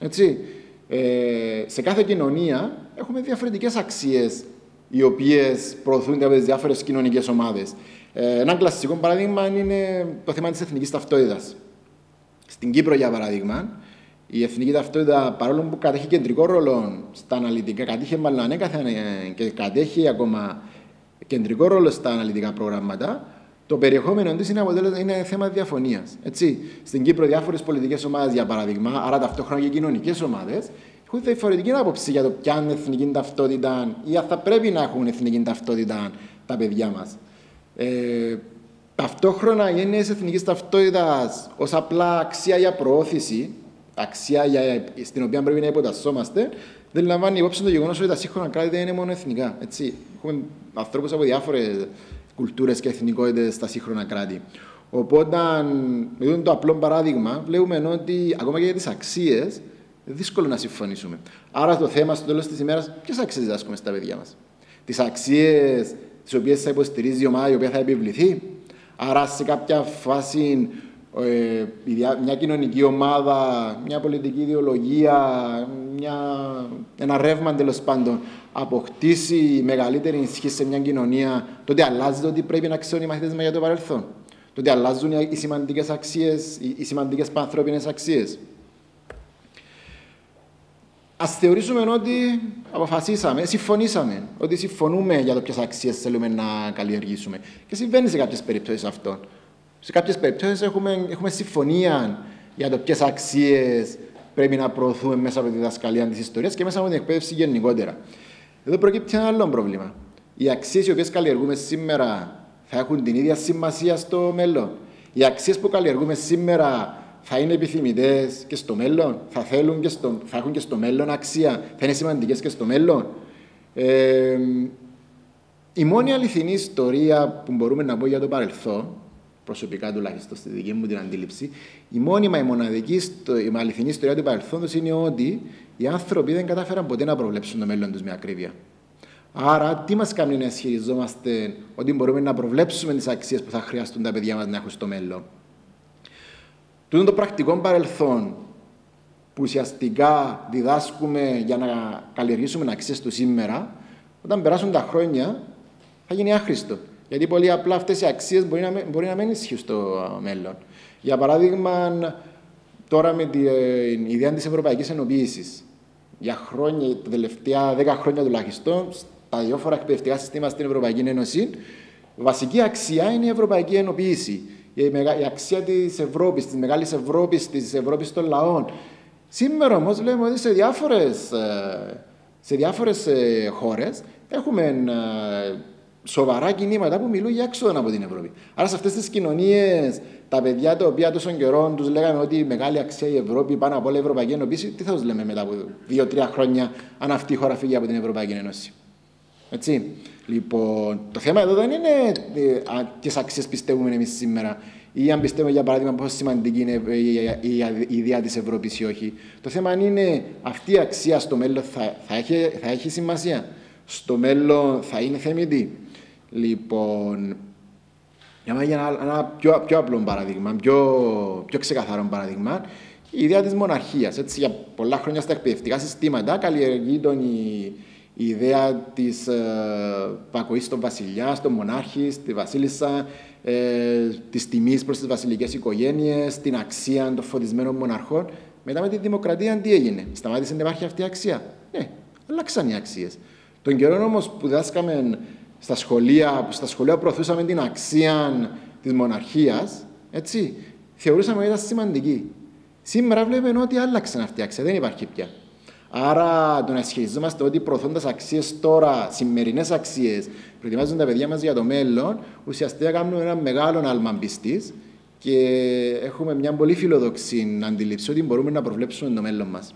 Έτσι. Ε, σε κάθε κοινωνία έχουμε διαφορετικές αξίες οι οποίες προωθούνται από τις διάφορες κοινωνικές ομάδες. Ε, ένα κλασικό παράδειγμα είναι το θέμα της εθνικής ταυτότητας. Στην Κύπρο, για παράδειγμα, η εθνική ταυτότητα, παρόλο που κατέχει κεντρικό ρόλο στα αναλυτικά, κατήχε μάλλον ανέκαθεν και κατέχει ακόμα κεντρικό ρόλο στα αναλυτικά προγράμματα, το περιεχόμενο της είναι, είναι θέμα διαφωνίας. Στην Κύπρο, διάφορες πολιτικές ομάδες, για παράδειγμα, άρα ταυτόχρονα και κοινωνικές ομάδες, έχουν διαφορετική άποψη για το ποια είναι εθνική ταυτότητα ή αν θα πρέπει να έχουν εθνική ταυτότητα τα παιδιά μας. Ε, ταυτόχρονα οι έννοιες εθνικής ταυτότητας ως απλά αξία για προώθηση, αξία για, στην οποία πρέπει να υποτασσόμαστε, δεν λαμβάνει υπόψη το γεγονός ότι τα σύγχρονα κράτη δεν είναι μόνο εθνικά. Έτσι. Έχουμε ανθρώπους από διάφορε κουλτούρες και εθνικότητες στα σύγχρονα κράτη. Οπότε, με το απλό παράδειγμα, βλέπουμε ότι ακόμα και για τις αξίες δύσκολο να συμφωνήσουμε. Άρα το θέμα στο τέλος της ημέρας, ποιε αξίε διδάσκουμε στα παιδιά μας; Τις αξίες τις οποίες θα υποστηρίζει η ομάδα η οποία θα επιβληθεί; Άρα σε κάποια φάση ε, μια κοινωνική ομάδα, μια πολιτική ιδεολογία, μια, ένα ρεύμα τέλος πάντων αποκτήσει μεγαλύτερη ισχύ σε μια κοινωνία, τότε αλλάζει το ότι πρέπει να ξέρουν οι μαθητές μα για το παρελθόν. Τότε αλλάζουν οι σημαντικές αξίες, οι σημαντικές πανθρώπινες αξίες. Α θεωρήσουμε ότι αποφασίσαμε, συμφωνήσαμε, ότι συμφωνούμε για το ποιες αξίες θέλουμε να καλλιεργήσουμε. Και συμβαίνει σε κάποιες περιπτώσεις αυτό. Σε κάποιες περιπτώσεις έχουμε, έχουμε συμφωνία για το ποιες αξίες πρέπει να προωθούμε μέσα από τη διδασκαλία της ιστορίας και μέσα από την εκπαίδευση γενικότερα. Εδώ προκύπτει ένα άλλο πρόβλημα. Οι αξίες οι οποίες καλλιεργούμε σήμερα θα έχουν την ίδια σημασία στο μέλλον. Οι αξίες που καλλιεργούμε σήμερα θα είναι επιθυμητές και στο μέλλον, θα, θέλουν και στο, θα έχουν και στο μέλλον αξία, θα είναι σημαντικές και στο μέλλον. Ε, η μόνη αληθινή ιστορία που μπορούμε να πω για το παρελθόν, προσωπικά τουλάχιστον στη δική μου την αντίληψη, η μόνιμα, η μοναδική, η αληθινή ιστορία του παρελθόντος είναι ότι οι άνθρωποι δεν κατάφεραν ποτέ να προβλέψουν το μέλλον τους με ακρίβεια. Άρα, τι μας κάνει να ισχυριζόμαστε ότι μπορούμε να προβλέψουμε τις αξίες που θα χρειαστούν τα παιδιά μας να έχουν στο μέλλον; Τούτο το πρακτικό παρελθόν που ουσιαστικά διδάσκουμε για να καλλιεργήσουμε αξίες του σήμερα, όταν περάσουν τα χρόνια θα γίνει άχρηστο. Γιατί πολύ απλά αυτές οι αξίες μπορεί να, μπορεί να μην ισχύουν στο μέλλον. Για παράδειγμα, τώρα με την ιδέα της Ευρωπαϊκής Ενοποίησης. Για χρόνια, τα τελευταία δέκα χρόνια τουλάχιστον, στα διάφορα εκπαιδευτικά συστήματα στην Ευρωπαϊκή Ένωση, βασική αξία είναι η Ευρωπαϊκή Ενοποίηση. Η, η αξία της Ευρώπης, της μεγάλης Ευρώπης, της Ευρώπης των λαών. Σήμερα όμως λέμε ότι σε διάφορες σε διάφορες ε, χώρες έχουμε ε, σοβαρά κινήματα που μιλούν για έξοδο από την Ευρώπη. Άρα σε αυτές τις κοινωνίες, τα παιδιά τα οποία τόσο καιρό τους λέγαμε ότι η μεγάλη αξία η Ευρώπη πάνω από όλα η Ευρωπαϊκή Ένωση, τι θα τους λέμε μετά από δύο-τρία χρόνια, αν αυτή η χώρα φύγει από την Ευρωπαϊκή Ένωση; Έτσι. Λοιπόν, το θέμα εδώ δεν είναι ε, τι αξίες πιστεύουμε εμείς σήμερα ή αν πιστεύουμε για παράδειγμα πόσο σημαντική είναι η ιδέα της Ευρώπης ή όχι. Το θέμα είναι αυτή η αξία στο μέλλον θα, θα, έχει, θα έχει σημασία; Στο μέλλον θα είναι θεμητή; Λοιπόν, για ένα, ένα πιο, πιο απλό παράδειγμα, πιο, πιο ξεκαθαρό παράδειγμα, η ιδέα της μοναρχίας. Για πολλά χρόνια στα εκπαιδευτικά συστήματα καλλιεργεί τον η, η ιδέα της ε, πακοή των βασιλιάς, των μονάρχης, τη βασίλισσα, ε, της τιμής προς τις βασιλικές οικογένειες, την αξία των φωτισμένων μοναρχών. Μετά με τη δημοκρατία τι έγινε, σταμάτησε να υπάρχει αυτή η αξία; Ναι, αλλάξαν οι αξίες. Τον καιρό όμως που δάσκαμε στα σχολεία, που στα σχολεία προωθούσαμε την αξία της μοναρχίας, έτσι, θεωρούσαμε ότι ήταν σημαντική. Σήμερα βλέπουμε ότι άλλαξαν αυτή η αξία, δεν υπάρχει πια. Άρα το να ισχυριζόμαστε ότι προωθώντας αξίες τώρα, σημερινές αξίες, προετοιμάζουν τα παιδιά μας για το μέλλον, ουσιαστικά κάνουμε ένα μεγάλο άλμα πιστής και έχουμε μια πολύ φιλοδοξή αντίληψη ότι μπορούμε να προβλέψουμε το μέλλον μας.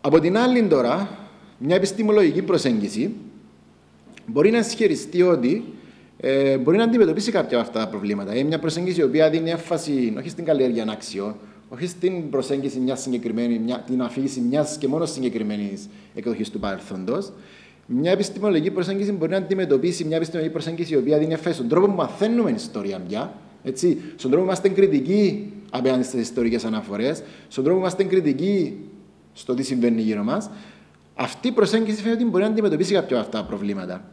Από την άλλη τώρα, μια επιστημολογική προσέγγιση μπορεί να ισχυριστεί ότι ε, μπορεί να αντιμετωπίσει κάποια από αυτά τα προβλήματα. Είναι μια προσέγγιση η οποία δίνει έμφαση όχι στην καλλιέργεια ανάξιων, όχι στην προσέγγιση μιας συγκεκριμένης, μια, την αφήγηση μιας και μόνος συγκεκριμένης εκδοχής του παρελθόντος. Μια επιστημολογική προσέγγιση μπορεί να αντιμετωπίσει μια επιστημολογική προσέγγιση η οποία δίνει έμφαση στον τρόπο που μαθαίνουμε ιστορία πια, έτσι, στον τρόπο που είμαστε κριτικοί απέναντι στις ιστορικές αναφορές, στον τρόπο που είμαστε κριτικοί στο τι συμβαίνει γύρω μας, αυτή η προσέγγιση φαίνεται ότι μπορεί να αντιμετωπίσει κάποια από αυτά τα προβλήματα.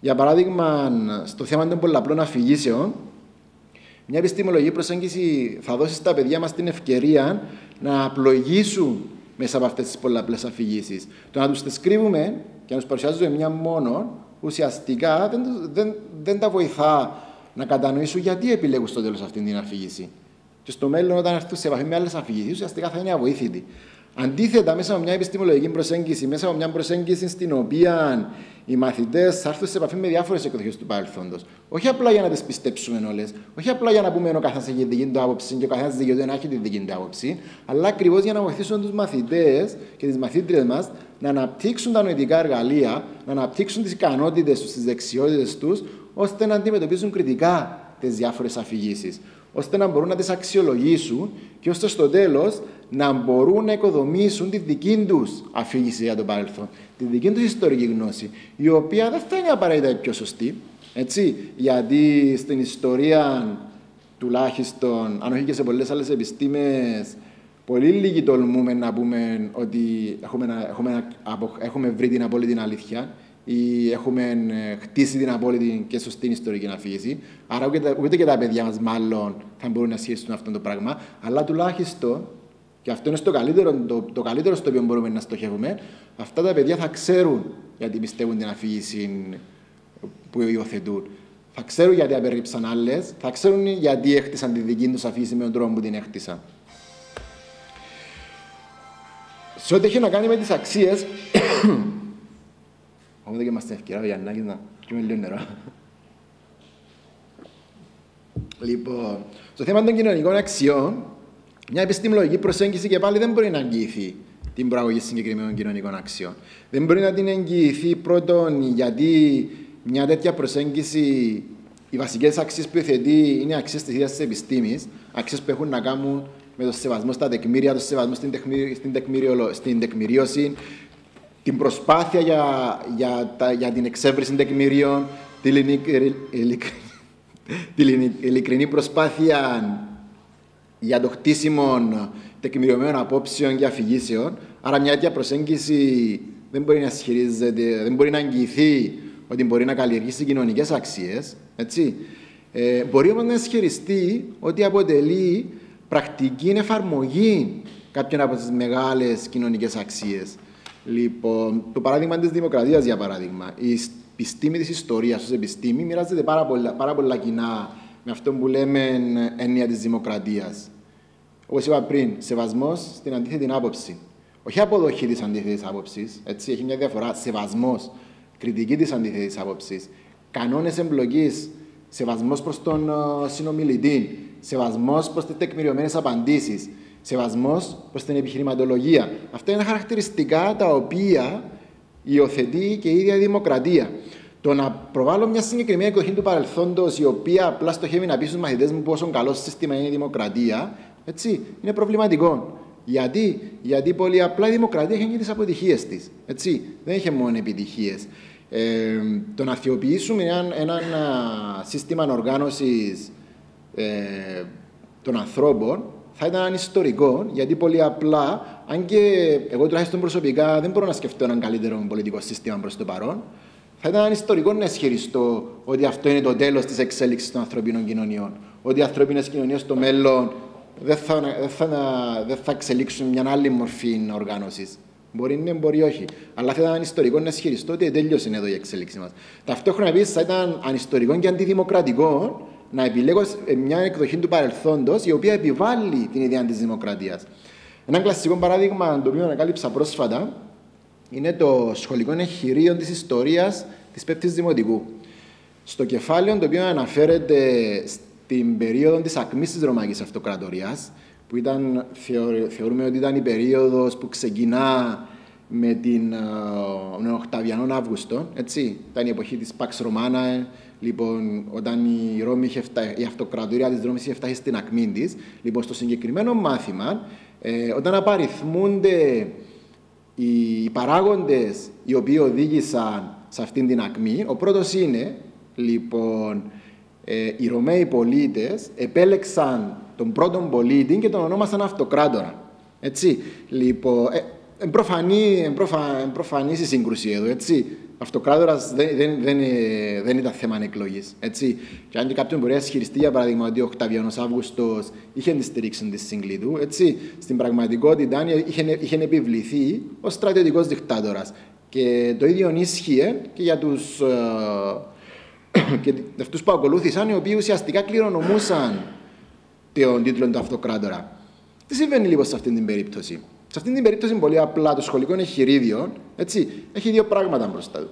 Για παράδειγμα, στο θέμα των πολλαπλών αφηγήσεων, μια επιστημολογική προσέγγιση θα δώσει στα παιδιά μας την ευκαιρία να απλογήσουν μέσα από αυτές τις πολλαπλές αφηγήσεις. Το να τους τις κρύβουμε και να τους παρουσιάζουμε μια μόνο, ουσιαστικά δεν, δεν, δεν τα βοηθά να κατανοήσουν γιατί επιλέγουν στο τέλος αυτή την αφήγηση. Και στο μέλλον, όταν έρθουν σε επαφή με άλλες αφηγήσεις, ουσιαστικά θα είναι αβοήθητοι. Αντίθετα, μέσα από μια επιστημολογική προσέγγιση, μέσα από μια προσέγγιση στην οποία οι μαθητές θα έρθουν σε επαφή με διάφορες εκδοχές του παρελθόντος. Όχι απλά για να τις πιστέψουμε όλες, όχι απλά για να πούμε ο καθένας έχει τη δική του άποψη και ο καθένας δικαιούται να έχει τη δική του άποψη, αλλά ακριβώς για να βοηθήσουν τους μαθητές και τις μαθήτριες μας να αναπτύξουν τα νοητικά εργαλεία, να αναπτύξουν τις ικανότητες τους, τις δεξιότητες τους, ώστε να αντιμετωπίζουν κριτικά τις διάφορες αφηγήσεις ώστε να μπορούν να τις αξιολογήσουν και ώστε στο τέλος να μπορούν να οικοδομήσουν τη δική τους αφήγηση για το παρελθόν, τη δική τους ιστορική γνώση, η οποία δεν θα είναι απαραίτητα η πιο σωστή. Έτσι, γιατί στην ιστορία τουλάχιστον, αν όχι και σε πολλές άλλες επιστήμες, πολύ λίγοι τολμούμε να πούμε ότι έχουμε, έχουμε, έχουμε βρει την απόλυτη αλήθεια ή έχουμε ε, χτίσει την απόλυτη και σωστή ιστορική αφήγηση. Άρα ούτε, ούτε και τα παιδιά μας μάλλον θα μπορούν να σχέσουν αυτό το πράγμα, αλλά τουλάχιστον, και αυτό είναι στο καλύτερο, το, το καλύτερο στο οποίο μπορούμε να στοχεύουμε, αυτά τα παιδιά θα ξέρουν γιατί πιστεύουν την αφήγηση που υιοθετούν. Θα ξέρουν γιατί απερρίψαν άλλες, θα ξέρουν γιατί έχτισαν τη δική τους αφήγηση με τον τρόπο που την έχτισαν. Σε ό,τι έχει να κάνει με τις αξίες, Οπότε και είμαστε ευκαιρία για να πιούμε λίγο νερό. Λοιπόν, στο θέμα των κοινωνικών αξιών, μια επιστημολογική προσέγγιση και πάλι δεν μπορεί να αγγίθει την προαγωγή συγκεκριμένων κοινωνικών αξιών. Δεν μπορεί να την εγγυηθεί πρώτον γιατί μια τέτοια προσέγγιση, οι βασικέ αξίε που υιοθετεί είναι αξίε τη ίδια τη επιστήμη, αξίε που έχουν να κάνουν με το σεβασμό στα τεκμήρια, το σεβασμό στην, στην, στην τεκμηρίωση, την προσπάθεια για, για, τα, για την εξέβριση τεκμηρίων, την ειλικρινή προσπάθεια για το χτίσιμο τεκμηριωμένων απόψεων και αφηγήσεων. Άρα, μια τέτοια προσέγγιση δεν μπορεί να ισχυρίζεται, δεν μπορεί να εγγυηθεί ότι μπορεί να καλλιεργήσει κοινωνικές αξίες. Ε, μπορεί όμως να ισχυριστεί ότι αποτελεί πρακτική εφαρμογή κάποιων από τις μεγάλες κοινωνικές αξίες. Λοιπόν, το παράδειγμα της δημοκρατίας, για παράδειγμα. Η επιστήμη της ιστορίας ως επιστήμη μοιράζεται πάρα πολλά, πάρα πολλά κοινά με αυτό που λέμε έννοια της δημοκρατίας. Όπως είπα πριν, σεβασμός στην αντίθετη άποψη. Όχι αποδοχή της αντίθετης άποψης, έτσι, έχει μια διαφορά. Σεβασμός, κριτική της αντίθετης άποψης. Κανόνες εμπλοκής, σεβασμός προς τον uh, συνομιλητή, σεβασμός προς τις τεκμηριωμένες απαντήσεις, σεβασμός προς την επιχειρηματολογία. Αυτά είναι χαρακτηριστικά τα οποία υιοθετεί και η ίδια η δημοκρατία. Το να προβάλλω μια συγκεκριμένη εκδοχή του παρελθόντος, η οποία απλά στοχεύει να πει στους μαθητές μου πόσο καλό σύστημα είναι η δημοκρατία, έτσι, είναι προβληματικό. Γιατί, Γιατί πολύ απλά η δημοκρατία έχει τις αποτυχίες της. Δεν έχει μόνο επιτυχίες. Ε, το να θεοποιήσουμε ένα, ένα σύστημα οργάνωσης ε, των ανθρώπων θα ήταν ιστορικό, γιατί πολύ απλά, αν και εγώ τουλάχιστον προσωπικά δεν μπορώ να σκεφτώ έναν καλύτερο πολιτικό σύστημα προς το παρόν, θα ήταν ιστορικό να ισχυριστώ ότι αυτό είναι το τέλος της εξέλιξης των ανθρωπίνων κοινωνιών. Ότι οι ανθρώπινε κοινωνίες στο μέλλον δεν θα, δεν θα, δεν θα εξελίξουν μια άλλη μορφή οργάνωσης. Μπορεί ναι, μπορεί όχι. Αλλά θα ήταν ιστορικό να ισχυριστώ ότι τέλειωσε εδώ η εξέλιξη μας. Ταυτόχρονα επίσης θα ήταν ανιστορικό και αντιδημοκρατικό να επιλέγω μια εκδοχή του παρελθόντος η οποία επιβάλλει την ιδέα της δημοκρατίας. Ένα κλασικό παράδειγμα το οποίο ανακάλυψα πρόσφατα είναι το σχολικό εγχειρίο της ιστορίας της Πέπτης Δημοτικού. Στο κεφάλαιο το οποίο αναφέρεται στην περίοδο της ακμής της Ρωμαϊκής Αυτοκρατορίας, που ήταν, θεωρούμε ότι ήταν η περίοδος που ξεκινά με την uh, Οκταβιανόν Αύγουστο, έτσι. Ήταν η εποχή της Pax Romana, λοιπόν, όταν η, Ρώμη είχε η αυτοκρατορία της Ρώμης είχε φτάσει στην ακμή της. Λοιπόν, στο συγκεκριμένο μάθημα, ε, όταν απαριθμούνται οι παράγοντες οι οποίοι οδήγησαν σε αυτήν την ακμή, ο πρώτος είναι, λοιπόν, ε, οι Ρωμαίοι πολίτες επέλεξαν τον πρώτον πολίτη και τον ονόμασαν αυτοκράτορα. Έτσι, λοιπόν, ε, Προφανή, προφανής η σύγκρουση εδώ, έτσι. Αυτοκράτορας δεν, δεν, δεν, δεν ήταν θέμα εκλογής. Και αν και κάποιον μπορεί να ισχυριστεί, για παράδειγμα, ότι ο Οκταβιανός Αύγουστος είχε τη στηρίξη τη Συγκλίδου, έτσι, στην πραγματικότητα είχε, είχε επιβληθεί ως στρατιωτικός δικτάτορας. Και το ίδιο ίσχυε και για τους ε, και αυτούς που ακολούθησαν, οι οποίοι ουσιαστικά κληρονομούσαν τον τίτλο του αυτοκράτορα. Τι συμβαίνει λοιπόν σε αυτή την περίπτωση; Σε αυτή την περίπτωση, πολύ απλά, το σχολικό εγχειρίδιο έτσι, έχει δύο πράγματα μπροστά του.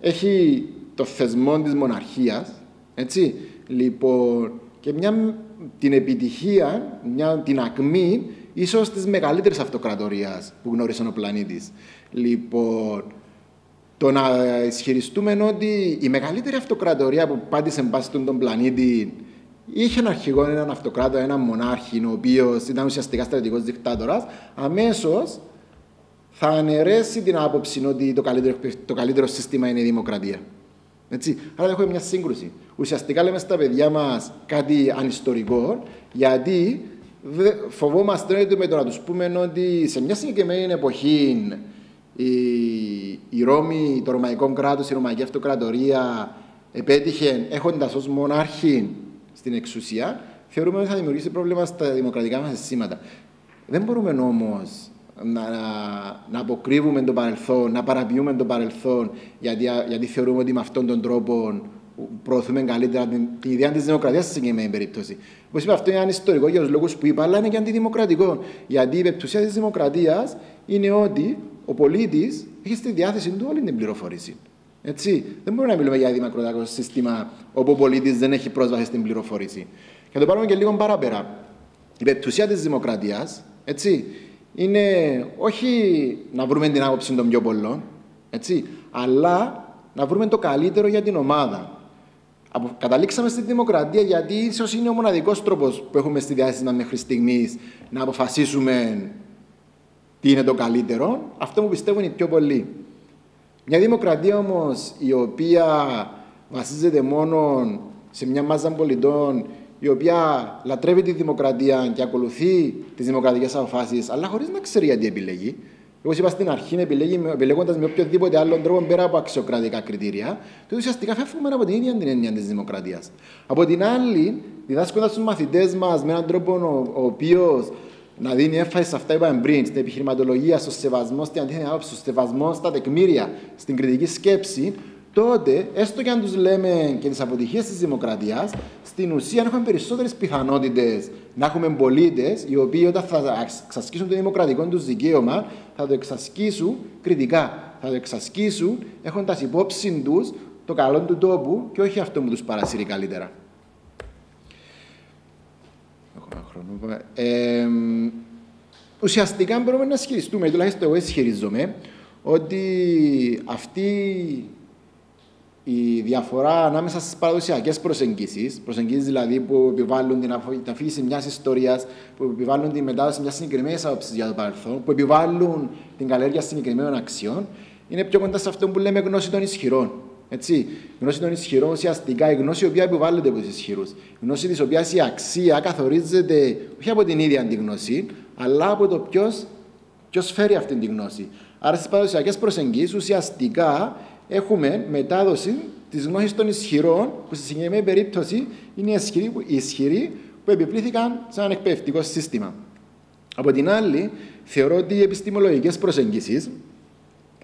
Έχει το θεσμό της μοναρχίας, έτσι, λοιπόν, και μια, την επιτυχία, μια, την ακμή, ίσως της μεγαλύτερης αυτοκρατορίας που γνώρισε ο πλανήτης. Λοιπόν, το να ισχυριστούμε ότι η μεγαλύτερη αυτοκρατορία που πάτησε μπάση τον πλανήτη είχε ένα αρχηγό, έναν αυτοκράτο, έναν μονάρχη, ο οποίος ήταν ουσιαστικά στρατηγικό δικτάτορας, αμέσως θα αναιρέσει την άποψη ότι το καλύτερο, το καλύτερο σύστημα είναι η δημοκρατία. Έτσι. Άρα έχουμε μια σύγκρουση. Ουσιαστικά λέμε στα παιδιά μας κάτι ανιστορικό, γιατί φοβόμαστε ότι με το να τους πούμε ότι σε μια συγκεκριμένη εποχή η, η Ρώμη, το Ρωμαϊκό κράτος, η Ρωμαϊκή Αυτοκρατορία επέτυχε έχοντας ως μονάρχη στην εξουσία, θεωρούμε ότι θα δημιουργήσει πρόβλημα στα δημοκρατικά μας συστήματα. Δεν μπορούμε όμως να, να, αποκρύβουμε το παρελθόν, να παραποιούμε το παρελθόν, γιατί, γιατί θεωρούμε ότι με αυτόν τον τρόπο προωθούμε καλύτερα την, την ιδέα της δημοκρατίας στη συγκεκριμένη περίπτωση. Όπως είπα, αυτό είναι ιστορικό για τους λόγους που είπα, αλλά είναι και αντιδημοκρατικό. Γιατί η πεπτουσία της δημοκρατίας είναι ότι ο πολίτης έχει στη διάθεση του όλη την πληροφόρηση. Έτσι. Δεν μπορούμε να μιλούμε για δημοκρατικό σύστημα όπου ο πολίτης δεν έχει πρόσβαση στην πληροφόρηση. Και το πάρουμε και λίγο παραπέρα. Η πετουσία της δημοκρατίας, έτσι, είναι όχι να βρούμε την άποψη των πιο πολλών, έτσι, αλλά να βρούμε το καλύτερο για την ομάδα. Καταλήξαμε στη δημοκρατία γιατί ίσως είναι ο μοναδικός τρόπος που έχουμε στη διάθεση μας μέχρι στιγμής να αποφασίσουμε τι είναι το καλύτερο. Αυτό μου πιστεύουν οι πιο πολλοί. Μια δημοκρατία όμως η οποία βασίζεται μόνο σε μια μάζα πολιτών η οποία λατρεύει τη δημοκρατία και ακολουθεί τις δημοκρατικές αποφάσεις, αλλά χωρίς να ξέρει γιατί επιλέγει. Όπως είπα στην αρχή, επιλέγοντας με οποιοδήποτε άλλον τρόπο πέρα από αξιοκρατικά κριτήρια, τότε ουσιαστικά φεύγουμε από την ίδια την έννοια της δημοκρατίας. Από την άλλη, διδάσκοντας τους μαθητές μας με έναν τρόπο ο, ο οποίος να δίνει έμφαση σε αυτά που είπαμε πριν, στην επιχειρηματολογία, στο σεβασμό, στην αντίθετη άποψη, στο σεβασμό στα τεκμήρια, στην κριτική σκέψη, τότε, έστω και αν τους λέμε και τις αποτυχίες της δημοκρατίας, στην ουσία έχουμε περισσότερες πιθανότητες να έχουμε πολίτες οι οποίοι όταν θα εξασκήσουν το δημοκρατικό τους δικαίωμα θα το εξασκήσουν κριτικά. Θα το εξασκήσουν έχοντας υπόψη τους το καλό του τόπου και όχι αυτό που τους παρασύρει καλύτερα. Ε, ουσιαστικά μπορούμε να ισχυριστούμε, τουλάχιστον εγώ ισχυρίζομαι, ότι αυτή η διαφορά ανάμεσα στις παραδοσιακές προσεγγίσεις, προσεγγίσεις δηλαδή που επιβάλλουν την αφήγηση μιας ιστορίας, που επιβάλλουν τη μετάδοση μιας συγκεκριμένης άποψης για το παρελθόν, που επιβάλλουν την καλλιέργεια συγκεκριμένων αξιών, είναι πιο κοντά σε αυτό που λέμε γνώση των ισχυρών. Έτσι, η γνώση των ισχυρών ουσιαστικά η γνώση η οποία επιβάλλεται από τους ισχυρούς. Η γνώση της οποίας η αξία καθορίζεται όχι από την ίδια την γνώση, αλλά από το ποιος φέρει αυτή την γνώση. Άρα στις παραδοσιακές προσεγγίσεις ουσιαστικά έχουμε μετάδοση της γνώσης των ισχυρών, που στη συγκεκριμένη περίπτωση είναι οι ισχυροί, οι ισχυροί που επιπλήθηκαν σε ένα εκπαιδευτικό σύστημα. Από την άλλη, θεωρώ ότι οι επιστημολογικές προσεγγίσεις,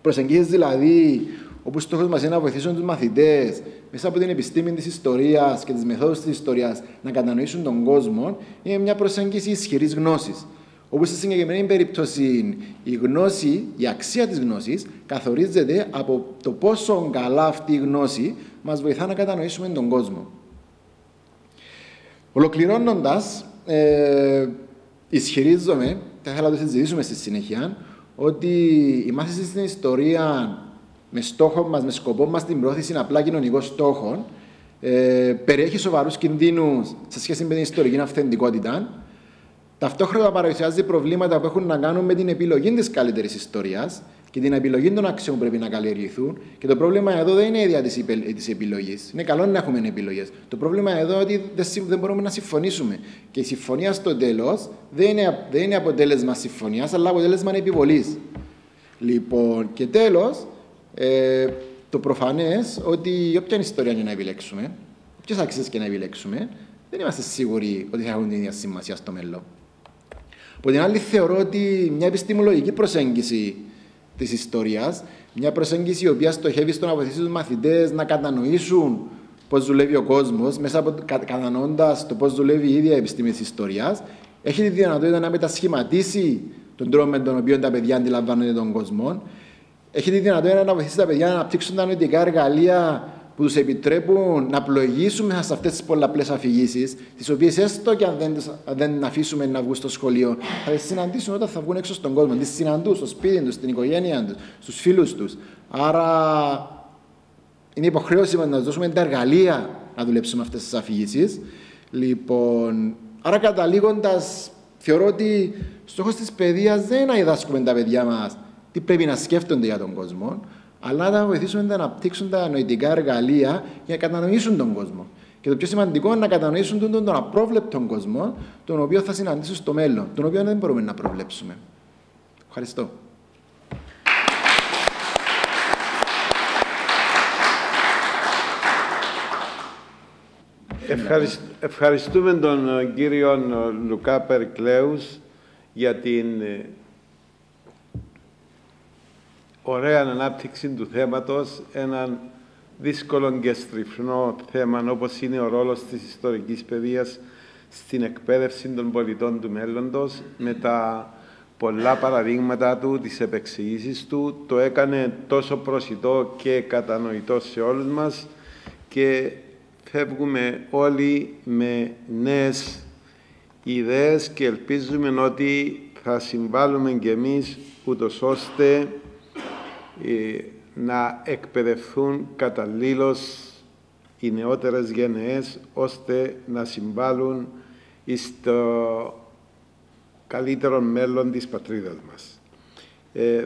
προσεγγίσεις δηλαδή όπου στόχος μας είναι να βοηθήσουν τους μαθητές μέσα από την επιστήμη της ιστορίας και τις μεθόδους της ιστορίας να κατανοήσουν τον κόσμο, είναι μια προσέγγιση ισχυρής γνώσης. Όπω στη συγκεκριμένη περίπτωση η γνώση, η αξία της γνώσης καθορίζεται από το πόσο καλά αυτή η γνώση μας βοηθά να κατανοήσουμε τον κόσμο. Ολοκληρώνοντας, ε, ισχυρίζομαι, θα ήθελα να το συζητήσουμε στη συνέχεια, ότι η μάθηση στην ιστορία με στόχο μας, με σκοπό μας την πρόθεση απλά κοινωνικών στόχων, ε, περιέχει σοβαρούς κινδύνους σε σχέση με την ιστορική αυθεντικότητα Ταυτόχρονα παρουσιάζει προβλήματα που έχουν να κάνουν με την επιλογή της καλύτερης ιστορίας και την επιλογή των αξιών που πρέπει να καλλιεργηθούν. Και το πρόβλημα εδώ δεν είναι η ίδια της επιλογής. Είναι καλό να έχουμε επιλογές. Το πρόβλημα εδώ είναι ότι δεν μπορούμε να συμφωνήσουμε. Και η συμφωνία στο τέλος δεν είναι, δεν είναι αποτέλεσμα συμφωνίας, αλλά αποτέλεσμα επιβολής. Λοιπόν, και τέλος, ε, το προφανές ότι όποια ιστορία να επιλέξουμε, ποιε αξίε και να επιλέξουμε, δεν είμαστε σίγουροι ότι θα έχουν την ίδια σημασία στο μέλλον. Από την άλλη, θεωρώ ότι μια επιστημολογική προσέγγιση της ιστορίας, μια προσέγγιση η οποία στοχεύει στο να βοηθήσει τους μαθητές να κατανοήσουν πώς δουλεύει ο κόσμος, μέσα από κατανοώντας το πώς δουλεύει η ίδια η επιστήμη της ιστορίας, έχει τη δυνατότητα να μετασχηματίσει τον τρόπο με τον οποίο τα παιδιά αντιλαμβάνονται τον κόσμο, έχει τη δυνατότητα να βοηθήσει τα παιδιά να αναπτύξουν τα νοητικά εργαλεία που τους επιτρέπουν να πλοηγήσουμε σε αυτές τις πολλαπλές αφηγήσεις, τις οποίες έστω και αν δεν, δεν αφήσουμε να βγουν στο σχολείο, θα τις συναντήσουν όταν θα βγουν έξω στον κόσμο. Τις συναντούν στο σπίτι τους, στην οικογένειά τους, στους φίλους τους. Άρα είναι υποχρέωση μα να δώσουμε τα εργαλεία να δουλέψουμε αυτές τις αφηγήσεις. Λοιπόν, άρα καταλήγοντας, θεωρώ ότι στόχος της παιδείας δεν είναι να διδάσκουμε τα παιδιά μας τι πρέπει να σκέφτονται για τον κόσμο, αλλά να βοηθήσουμε να αναπτύξουν τα νοητικά εργαλεία για να κατανοήσουν τον κόσμο. Και το πιο σημαντικό είναι να κατανοήσουν τον, τον απρόβλεπτο κόσμο, τον οποίο θα συναντήσουν στο μέλλον, τον οποίο δεν μπορούμε να προβλέψουμε. Ευχαριστώ. Ευχαριστούμε τον ε, κύριο ε, Λουκά Περκλέους για την ε, ωραία ανάπτυξη του θέματος, έναν δύσκολο και στριφνό θέμα όπως είναι ο ρόλος της ιστορικής παιδείας στην εκπαίδευση των πολιτών του μέλλοντος με τα πολλά παραδείγματα του, τις επεξηγήσεις του, το έκανε τόσο προσιτό και κατανοητό σε όλους μας και φεύγουμε όλοι με νέες ιδέες και ελπίζουμε ότι θα συμβάλλουμε και εμείς ούτως ώστε ε, να εκπαιδευτούν καταλήλως οι νεότερες γενναίες ώστε να συμβάλλουν στο καλύτερο μέλλον της πατρίδας μας. Ε,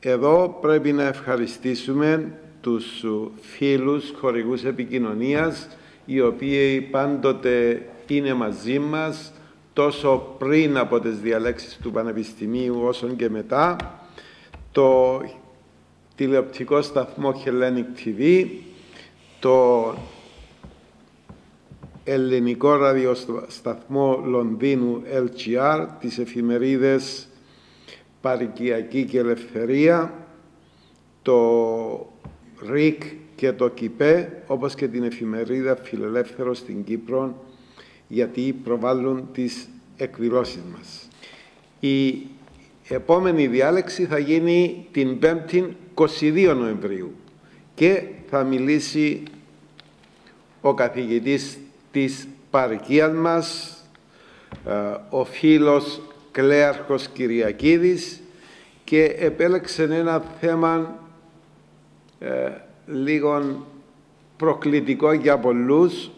εδώ πρέπει να ευχαριστήσουμε τους φίλους χορηγούς επικοινωνίας οι οποίοι πάντοτε είναι μαζί μας τόσο πριν από τις διαλέξεις του Πανεπιστημίου όσο και μετά το τηλεοπτικό σταθμό Hellenic TV το ελληνικό ραδιοσταθμό Λονδίνου LGR, τις εφημερίδες Παρικιακή και Ελευθερία, το ΡΙΚ και το ΚΙΠΕ, όπως και την εφημερίδα Φιλελεύθερο στην Κύπρο, γιατί προβάλλουν τις εκδηλώσεις μας. Η επόμενη διάλεξη θα γίνει την 5η 22 Νοεμβρίου. Και θα μιλήσει ο καθηγητής της παρικίας μας, ε, ο φίλος Κλέαρχος Κυριακίδης και επέλεξε ένα θέμα ε, λίγο προκλητικό για πολλούς.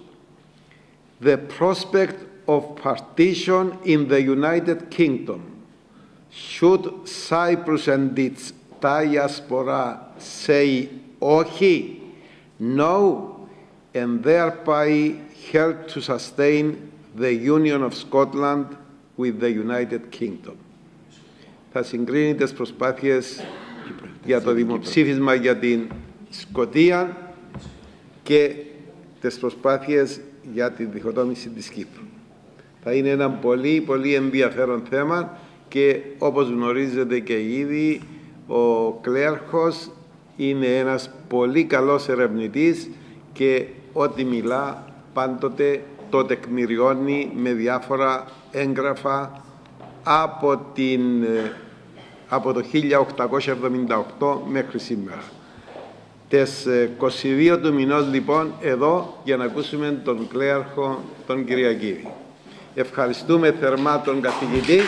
The prospect of partition in the United Kingdom should Cyprus and its diaspora say όχι; No and thereby help to sustain the union of Scotland with the United Kingdom. Θα συγκρίνει τις προσπάθειες για το δημοψήφισμα για την Σκοτία και τις προσπάθειες για τη διχοτόμηση της Κύπρου. Θα είναι ένα πολύ πολύ ενδιαφέρον θέμα και όπως γνωρίζετε και ήδη ο Κλέαρχος είναι ένας πολύ καλός ερευνητής και ό,τι μιλά πάντοτε το τεκμηριώνει με διάφορα έγγραφα από, την, ε, από το 1878 μέχρι σήμερα. Τις 22 ε, του μηνός λοιπόν εδώ για να ακούσουμε τον κλέαρχο τον Κυριακίδη. Ευχαριστούμε θερμά τον καθηγητή.